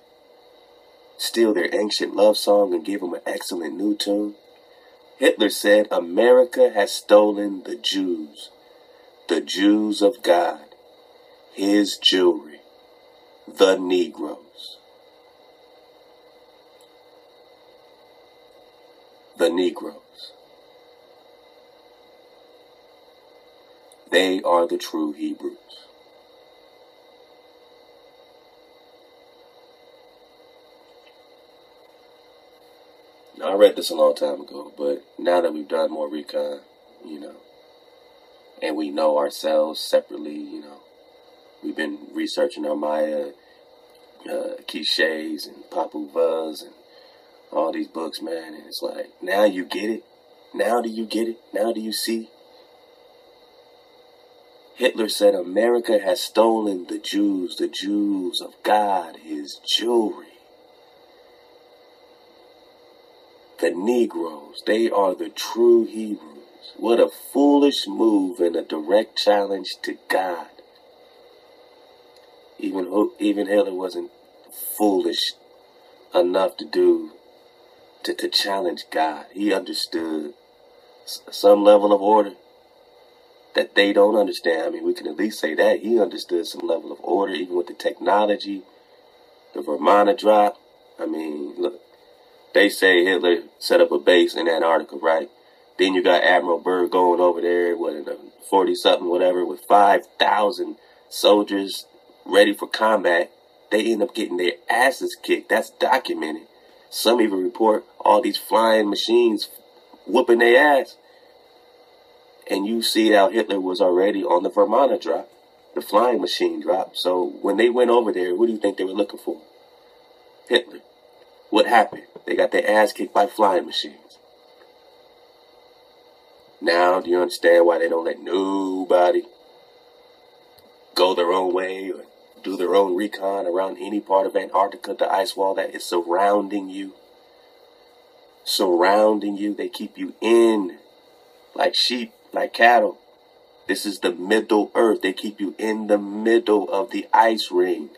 steal their ancient love song and give them an excellent new tune? Hitler said America has stolen the Jews, the Jews of God, his jewelry, the Negroes. The Negroes. They are the true Hebrews. Now, I read this a long time ago, but now that we've done more recon, you know, and we know ourselves separately, you know, we've been researching our Maya uh, cliches and Popol Vuh and all these books, man. And it's like, now you get it. Now do you get it? Now do you see? Hitler said America has stolen the Jews, the Jews of God, his jewelry. The Negroes, they are the true Hebrews. What a foolish move and a direct challenge to God. Even, even Hitler wasn't foolish enough to do to, to challenge God. He understood some level of order that they don't understand. I mean, we can at least say that he understood some level of order, even with the technology, the Vimana drop. I mean, look, they say Hitler set up a base in Antarctica, right? Then you got Admiral Byrd going over there, what in a forty something, whatever, with five thousand soldiers ready for combat. They end up getting their asses kicked. That's documented. Some even report all these flying machines whooping their ass. And you see how Hitler was already on the Vimana drop, the flying machine drop. So when they went over there, what do you think they were looking for? Hitler. What happened? They got their ass kicked by flying machines. Now, do you understand why they don't let nobody go their own way or do their own recon around any part of Antarctica, the ice wall that is surrounding you. Surrounding you, they keep you in like sheep, like cattle. This is the middle earth. They keep you in the middle of the ice ring.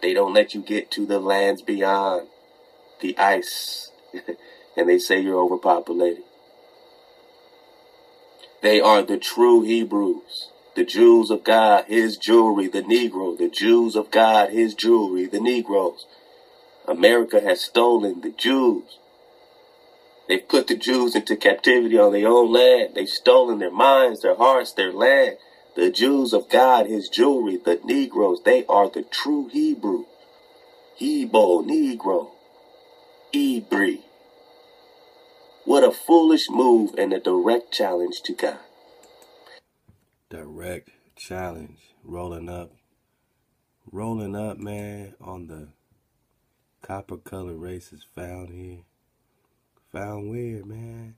They don't let you get to the lands beyond the ice. and they say you're overpopulated. They are the true Hebrews the Jews of God, his jewelry, the Negro, the Jews of God, his jewelry, the Negroes. America has stolen the Jews. They've put the Jews into captivity on their own land. They've stolen their minds, their hearts, their land. The Jews of God, his jewelry, the Negroes, they are the true Hebrew. Hebo, Negro, Ibri. What a foolish move and a direct challenge to God direct challenge rolling up rolling up man on the copper color races found here. Found where man.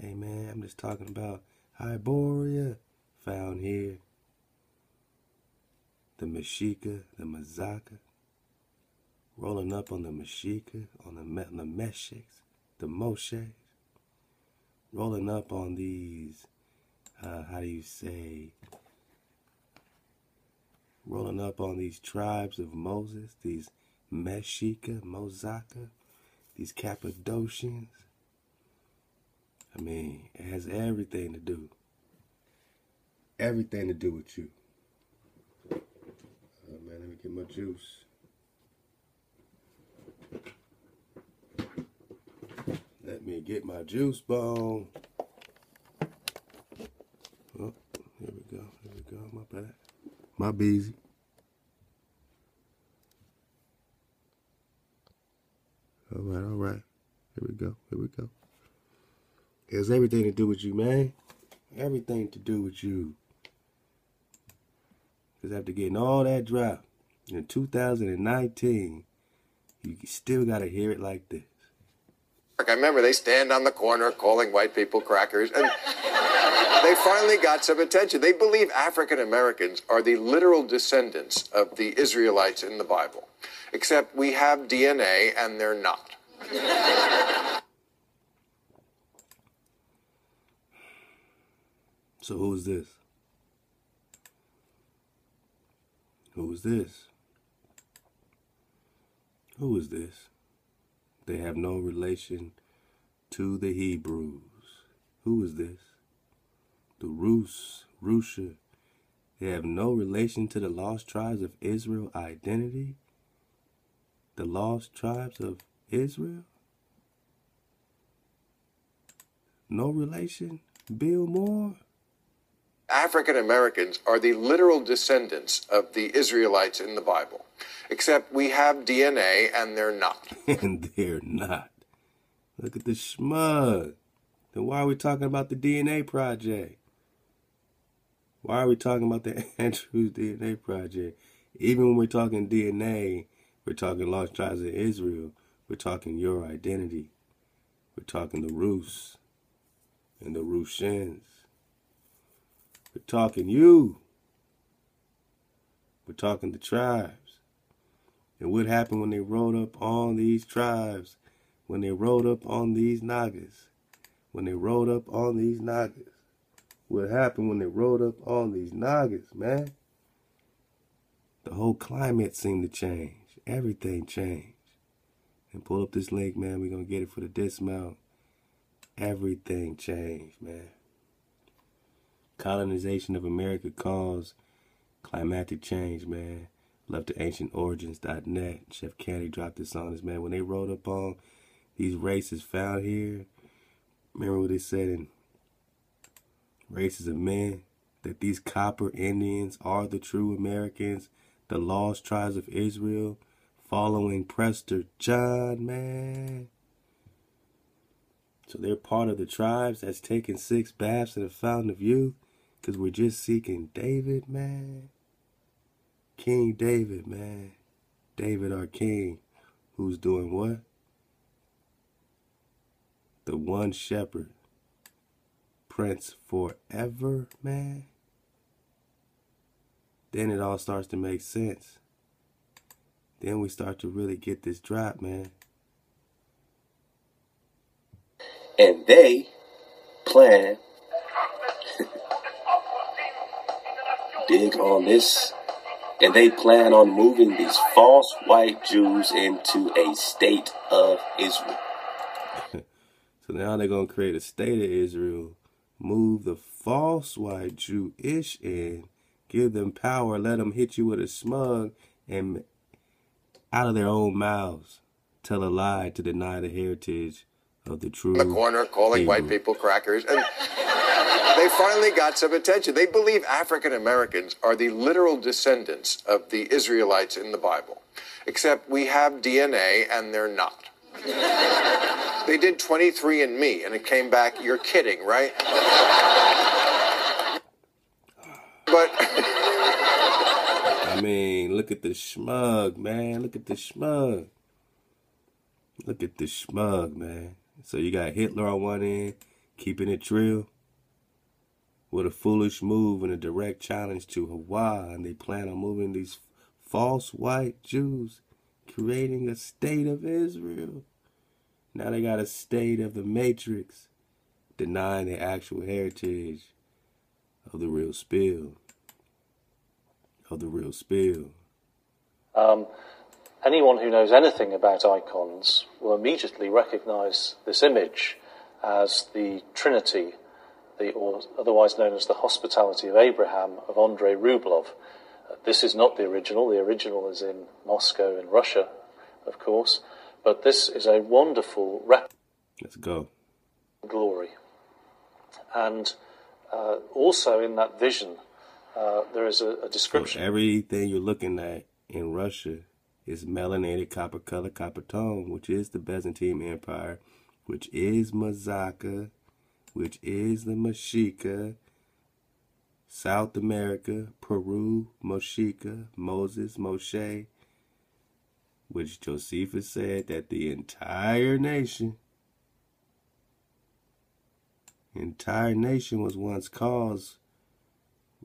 Hey man i'm just talking about Hyboria found here. The Mexica, the Mazaka, rolling up on the Mexica, on the, the Mesheks, the Moshes, rolling up on these uh, how do you say, rolling up on these tribes of Moses, these Meshika, Mozaka, these Cappadocians. I mean, it has everything to do. Everything to do with you. Oh man, let me get my juice. Let me get my juice bone. Oh, my bad. My busy. All right, all right. Here we go. Here we go. It has everything to do with you, man. Everything to do with you. Because after getting all that drop in 2019, you still got to hear it like this. I remember they stand on the corner calling white people crackers, and they finally got some attention. They believe African Americans are the literal descendants of the Israelites in the Bible, except we have DNA and they're not. So who's this? Who is this? Who is this? They have no relation to the Hebrews. Who is this? The Rus, Rusha. They have no relation to the lost tribes of Israel identity. The lost tribes of Israel? No relation? Bill Maher? African Americans are the literal descendants of the Israelites in the Bible, except we have DNA and they're not. and they're not. Look at the smug. Then why are we talking about the DNA project? Why are we talking about the Andrews DNA project? Even when we're talking DNA, we're talking lost tribes of Israel. We're talking your identity. We're talking the Rus and the Rushins. We're talking you. We're talking the tribes. And what happened when they rode up on these tribes? When they rode up on these Nagas? When they rode up on these Nagas? What happened when they rode up on these Nagas, man? The whole climate seemed to change. Everything changed. And pull up this link, man. We're going to get it for the dismount. Everything changed, man colonization of America caused climatic change, man. Love to ancientorigins.net. Chef Candy dropped this on us, man. When they wrote up on these races found here, remember what they said in Races of Men? That these copper Indians are the true Americans, the lost tribes of Israel, following Prester John, man. So they're part of the tribes that's taken six baths in the fountain of youth. Because we're just seeking David, man. King David, man. David, our king, who's doing what? The one shepherd. Prince forever, man. Then it all starts to make sense. Then we start to really get this drop, man. And they plan dig on this. And they plan on moving these false white Jews into a state of Israel. so now they're going to create a state of Israel, move the false white Jewish in, give them power, let them hit you with a smug, and out of their own mouths tell a lie to deny the heritage of the true. The corner calling Hebrew. white people crackers. And they finally got some attention. They believe African Americans are the literal descendants of the Israelites in the Bible, except we have DNA and they're not. they did 23andMe and it came back, you're kidding, right? But. I mean, look at the smug, man. Look at the smug. Look at the smug, man. So you got Hitler on one end, keeping it real with a foolish move and a direct challenge to Hawaii, and they plan on moving these false white Jews, creating a state of Israel. Now they got a state of the Matrix, denying the actual heritage of the real spill. Of the real spill. Um, anyone who knows anything about icons will immediately recognize this image as the Trinity the, or otherwise known as the Hospitality of Abraham of Andrei Rublev. Uh, this is not the original. The original is in Moscow in Russia, of course. But this is a wonderful rep. Let's go. Glory. And uh, also in that vision, uh, there is a, a description. So everything you're looking at in Russia is melanated copper color, copper tone, which is the Byzantine Empire which is Mazaka, which is the Mexica, South America, Peru, Moshika, Moses, Moshe, which Josephus said that the entire nation, entire nation was once caused,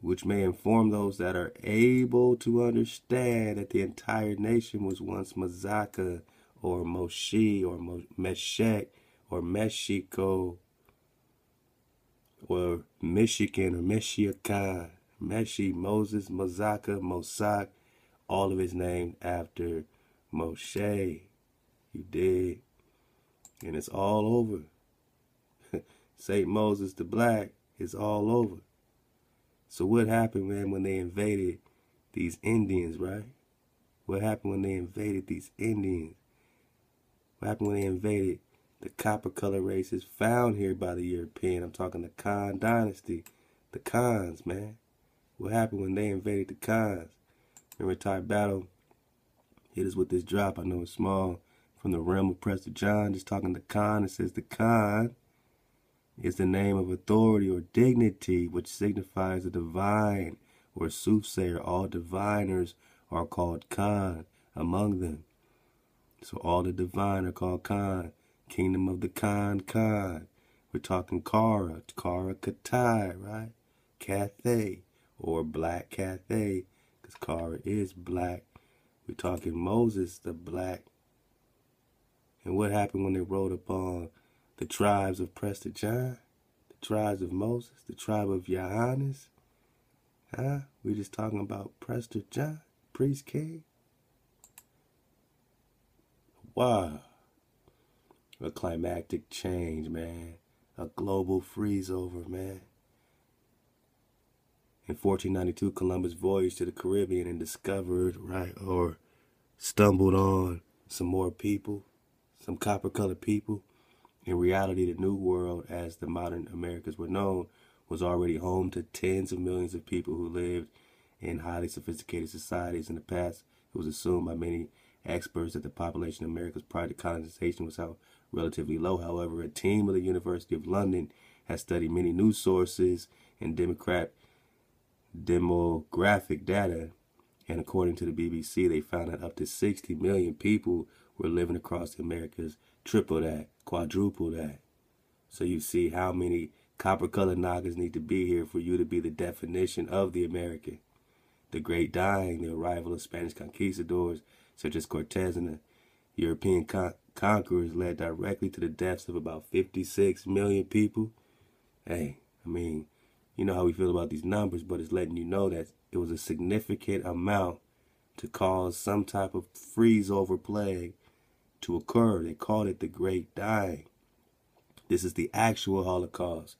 which may inform those that are able to understand that the entire nation was once Mazaka or Moshi or Meshek or Mexico or Michigan or Meshiakan, Meshi, Moses, Mazaka, Mosak, all of his named after Moshe. You did. And it's all over. St. Moses the Black is all over. So what happened, man, when they invaded these Indians, right? What happened when they invaded these Indians? What happened when they invaded the copper color races found here by the European? I'm talking the Khan dynasty. The Khans, man. What happened when they invaded the Khans? Remember Ty Battle hit us with this drop. I know it's small. From the realm of Prester John, just talking to Khan. It says the Khan is the name of authority or dignity which signifies the divine or soothsayer. All diviners are called Khan among them. So all the divine are called Khan. Kingdom of the Khan Khan. We're talking Kara, Kara Katai, right? Cathay or Black Cathay, because Kara is black. We're talking Moses the black. And what happened when they rode upon the tribes of Prester John, the tribes of Moses, the tribe of Johannes. Huh? We just talking about Prester John, priest king. Wow. A climactic change, man. A global freeze over, man. In 1492, Columbus voyaged to the Caribbean and discovered, right, or stumbled on some more people, some copper colored people in reality, the New World, as the modern Americas were known, was already home to tens of millions of people who lived in highly sophisticated societies. In the past, it was assumed by many experts that the population of Americas prior to colonization was relatively low. However, a team of the University of London has studied many news sources and Democrat demographic data, and according to the BBC, they found that up to 60 million people were living across the Americas triple that, quadruple that. So you see how many copper colored Nagas need to be here for you to be the definition of the American. The great dying, the arrival of Spanish conquistadors such as Cortez and the European con- conquerors led directly to the deaths of about 56 million people. Hey, I mean, you know how we feel about these numbers, but it's letting you know that it was a significant amount to cause some type of freeze over plague to occur. They called it the Great Dying. This is the actual Holocaust.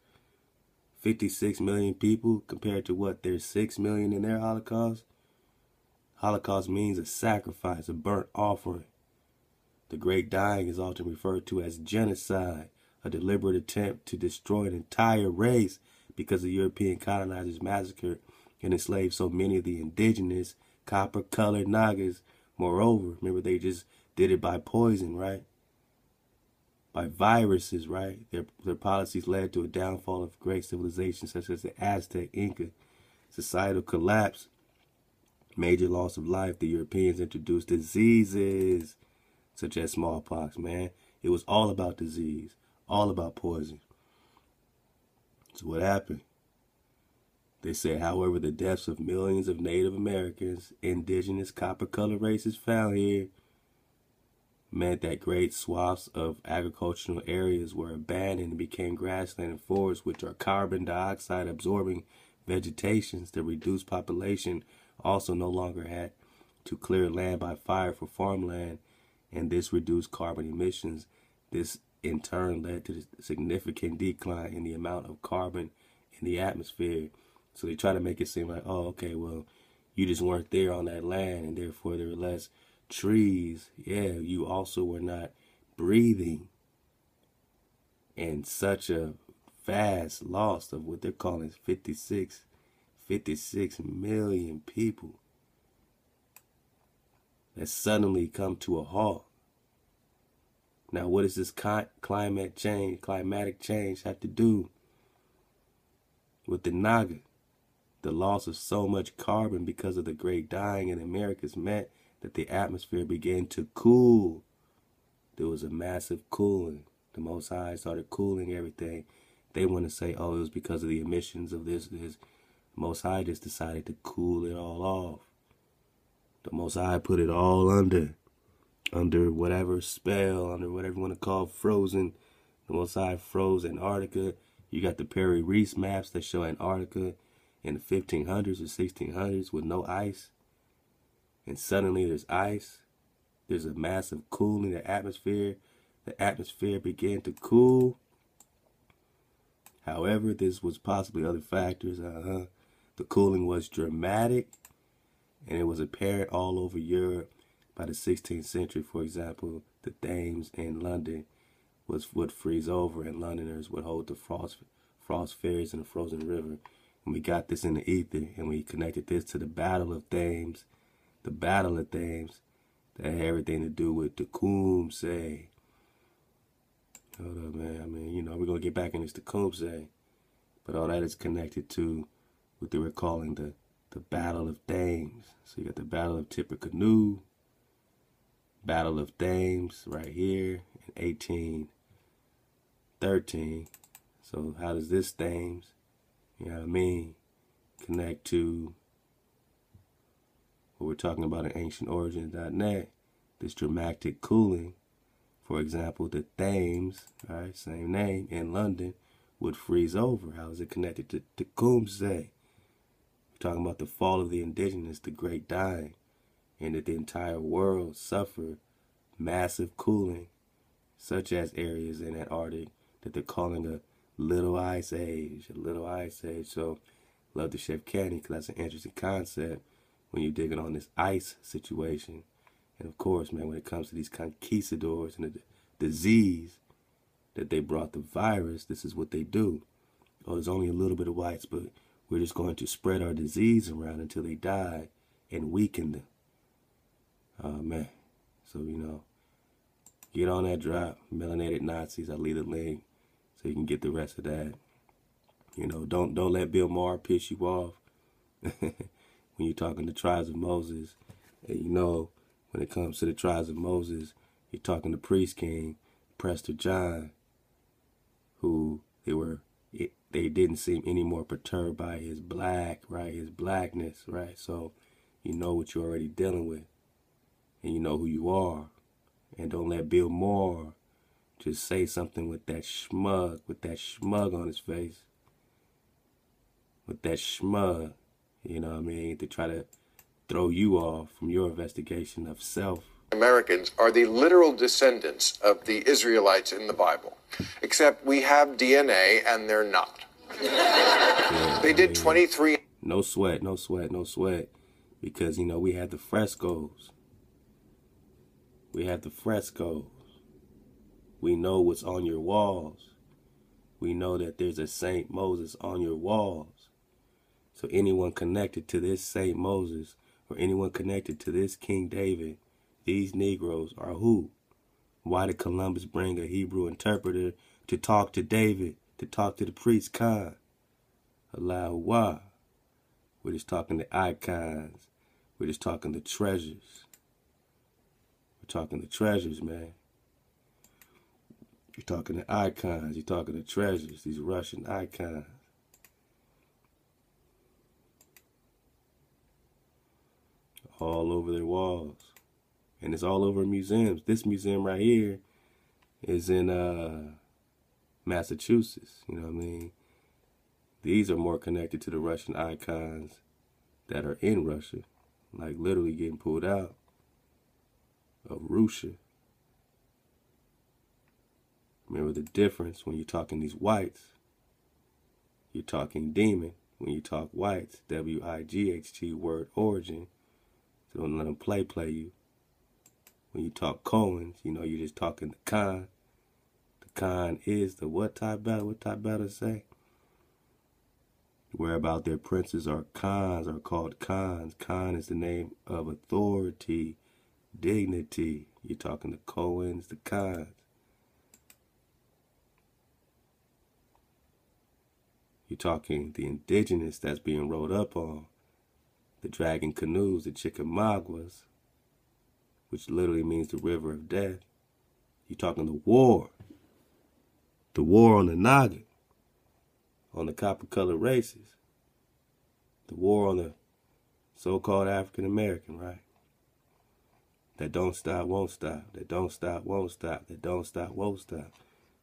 56 million people compared to what? There's 6 million in their Holocaust. Holocaust means a sacrifice, a burnt offering. The Great Dying is often referred to as genocide, a deliberate attempt to destroy an entire race because the European colonizers massacred and enslaved so many of the indigenous copper colored Nagas. Moreover, remember they just did it by poison, right? By viruses, right? Their their policies led to a downfall of great civilizations such as the Aztec, Inca, societal collapse, major loss of life. The Europeans introduced diseases such as smallpox, man. It was all about disease, all about poison. So what happened? They said, however, the deaths of millions of Native Americans, indigenous copper colored races found here meant that great swaths of agricultural areas were abandoned and became grassland and forests, which are carbon dioxide absorbing vegetations. The reduced population also no longer had to clear land by fire for farmland, and this reduced carbon emissions. This in turn led to a significant decline in the amount of carbon in the atmosphere. So they try to make it seem like, oh, okay, well, you just weren't there on that land, and therefore there were less trees, yeah, you also were not breathing. And such a vast loss of what they're calling 56, 56 million people that suddenly come to a halt. Now, what does this climate change, climatic change have to do with the Naga? The loss of so much carbon because of the great dying in Americas meant that the atmosphere began to cool. There was a massive cooling. The Most High started cooling everything. They want to say, oh, it was because of the emissions of this, this. Most High just decided to cool it all off. The Most High put it all under, under whatever spell, under whatever you want to call frozen. The Most High froze Antarctica. You got the Piri Reis maps that show Antarctica in the 1500s or 1600s with no ice. And suddenly there's ice. There's a massive cooling the atmosphere. The atmosphere began to cool. However, this was possibly other factors. Uh-huh. The cooling was dramatic and it was apparent all over Europe by the 16th century. For example, the Thames in London was would freeze over, and Londoners would hold the frost frost fairies in the frozen river. And we got this in the ether, and we connected this to the Battle of Thames, the Battle of Thames, that had everything to do with the Tecumseh. Hold up, man. I mean, you know, we're gonna get back in this Tecumseh, but all that is connected to what they were calling the the Battle of Thames. So you got the Battle of Tippecanoe, Battle of Thames right here in 1813. So how does this Thames, you know what I mean, connect to we're talking about in ancientorigins.net, this dramatic cooling. For example, the Thames, right, same name, in London, would freeze over. How is it connected to Tecumseh? We're talking about the fall of the indigenous, the great dying, and that the entire world suffered massive cooling, such as areas in Antarctic that they're calling a little ice age, a little ice age. So, love the Chef Candy because that's an interesting concept when you're digging on this ice situation. And of course, man, when it comes to these conquistadors and the disease that they brought the virus, this is what they do. Oh, there's only a little bit of whites, but we're just going to spread our disease around until they die and weaken them. Oh, man. So, you know, get on that drop, Melanated Nazis. I'll leave the link so you can get the rest of that. You know, don't don't let Bill Maher piss you off when you're talking the tribes of Moses. And you know, when it comes to the tribes of Moses, you're talking to Priest King, Prester John, who they were it, they didn't seem any more perturbed by his black, right? His blackness, right? So you know what you're already dealing with. And you know who you are. And don't let Bill Maher just say something with that schmug, with that schmug on his face. With that schmug, you know what I mean? To try to throw you off from your investigation of self. Americans are the literal descendants of the Israelites in the Bible, except we have DNA and they're not. Yeah, they did 23. No sweat, no sweat, no sweat. Because, you know, we had the frescoes. We had the frescoes. We know what's on your walls. We know that there's a Saint Moses on your walls. So anyone connected to this Saint Moses or anyone connected to this King David these Negroes are who? Why did Columbus bring a Hebrew interpreter to talk to David, to talk to the priest Khan? Why? We're just talking the icons. We're just talking the treasures. We're talking the treasures, man. You're talking the icons. You're talking the treasures. These Russian icons. All over their walls and it's all over museums. This museum right here is in uh, Massachusetts. You know what I mean? These are more connected to the Russian icons that are in Russia, like literally getting pulled out of Russia. Remember the difference when you're talking these whites. You're talking demon. When you talk whites, W I G H T word origin. So don't let them play play you. When you talk Cohen's, you know you're just talking the con. The con is the what type battle? What type battle say? Whereabout their princes are cons, are called cons. Con is the name of authority, dignity. You're talking the Cohen's, the cons. You're talking the indigenous that's being rolled up on the dragon canoes, the Chickamaugas, which literally means the river of death. You're talking the war, the war on the Naga, on the copper colored races, the war on the so called African American, right? That don't stop, won't stop, that don't stop, won't stop, that don't stop, won't stop.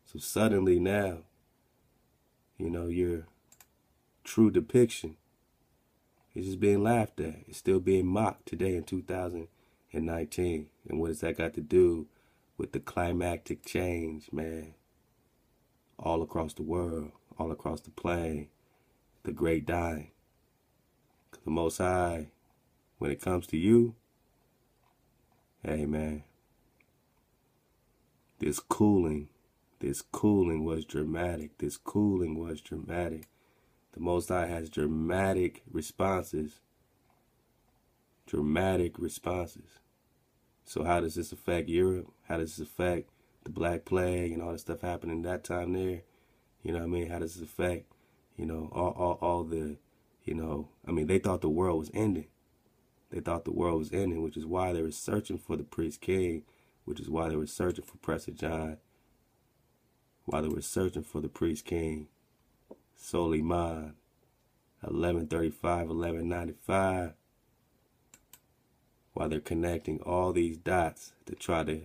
So suddenly now, you know, your true depiction is just being laughed at. It's still being mocked today in 2019. And what has that got to do with the climactic change, man? All across the world, all across the plane, the great dying. The Most High, when it comes to you, hey, man, this cooling this cooling was dramatic. This cooling was dramatic. The Most High has dramatic responses. Dramatic responses. So how does this affect Europe? How does this affect the Black Plague and all the stuff happening that time there? You know what I mean? How does this affect, you know, all, all, all the, you know, I mean, they thought the world was ending. They thought the world was ending, which is why they were searching for the priest king, which is why they were searching for Prester John, while they were searching for the priest king, Soliman, 1135, 1195, while they're connecting all these dots to try to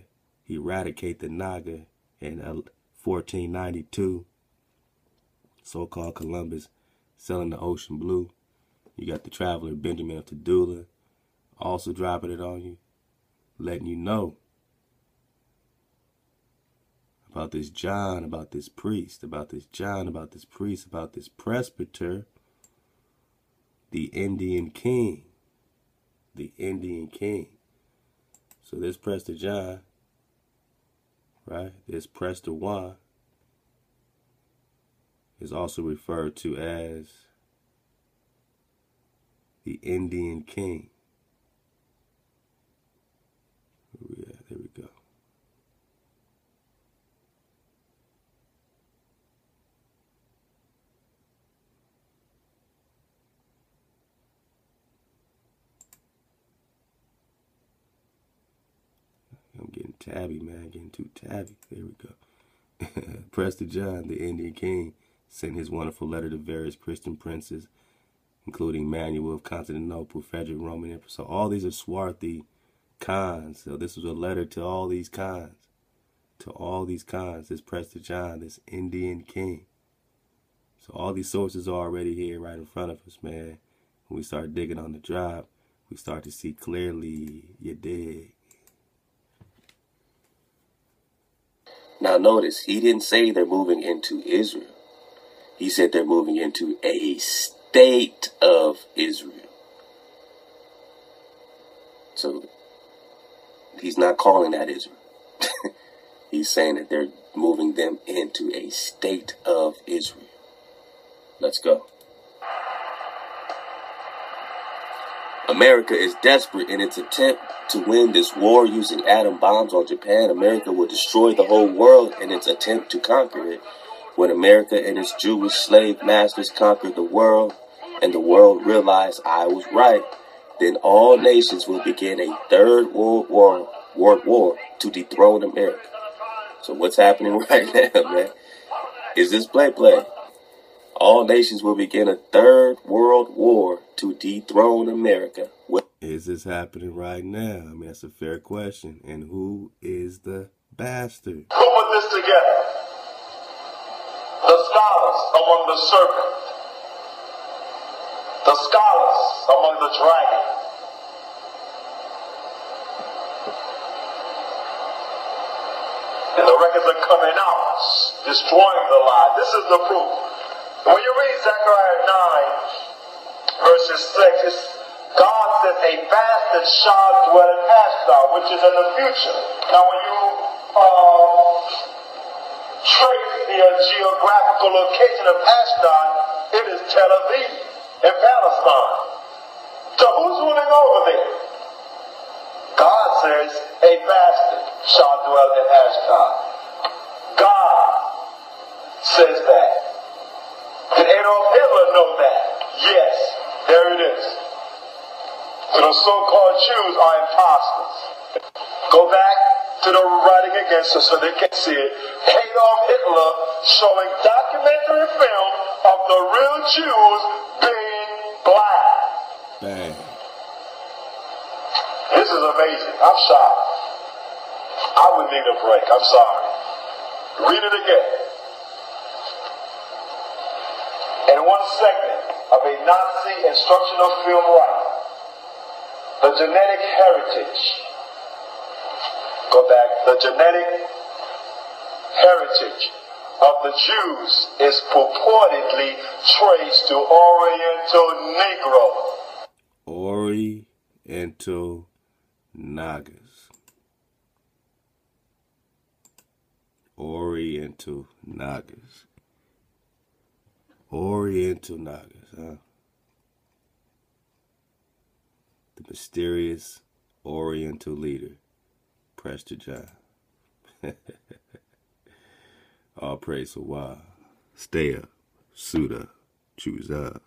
eradicate the Naga in uh, 1492, so-called Columbus selling the ocean blue. You got the traveler Benjamin of Tudela also dropping it on you, letting you know about this John, about this priest, about this John, about this priest, about this presbyter, the Indian king. The Indian king. So this Prester John, right? This Prester Juan is also referred to as the Indian king. Yeah, there we go. Tabby, man. Getting too tabby. There we go. Prester John, the Indian king, sent his wonderful letter to various Christian princes, including Manuel of Constantinople, Frederick Roman Emperor. So all these are swarthy Khans. So this was a letter to all these Khans. To all these Khans, this Prester John, this Indian king. So all these sources are already here right in front of us, man. When we start digging on the drop, we start to see clearly, you dig. Now notice, he didn't say they're moving into Israel. He said they're moving into a state of Israel. So he's not calling that Israel. he's saying that they're moving them into a state of Israel. Let's go. America is desperate in its attempt to win this war using atom bombs on Japan. America will destroy the whole world in its attempt to conquer it. When America and its Jewish slave masters conquered the world and the world realized I was right, then all nations will begin a third world war, world war to dethrone America. So what's happening right now, man? Is this play play? All nations will begin a third world war to dethrone America. Is this happening right now? I mean, that's a fair question. And who is the bastard? Who put this together? The scholars among the serpent. The scholars among the dragon. And the records are coming out, destroying the lie. This is the proof. When you read Zechariah 9, verses 6, God says a bastard shall dwell in Ashdod, which is in the future. Now, when you uh, trace the uh, geographical location of Ashdod, it is Tel Aviv in Palestine. So who's ruling over there? God says a bastard shall dwell in Ashdod. God says that. And Adolf know that. Yes, there it is. So the so-called Jews are imposters. Go back to the writing against us so they can see it. Adolf Hitler showing documentary film of the real Jews being black. Bang. This is amazing. I'm shocked. I would need a break. I'm sorry. Read it again. In one segment of a Nazi instructional film right, the genetic heritage, go back, the genetic heritage of the Jews is purportedly traced to Oriental Negro. Oriental Nagas. Oriental Nagas. Oriental Nagas, huh? The mysterious Oriental leader, Prester John. All praise for why. Stay up, up, choose up.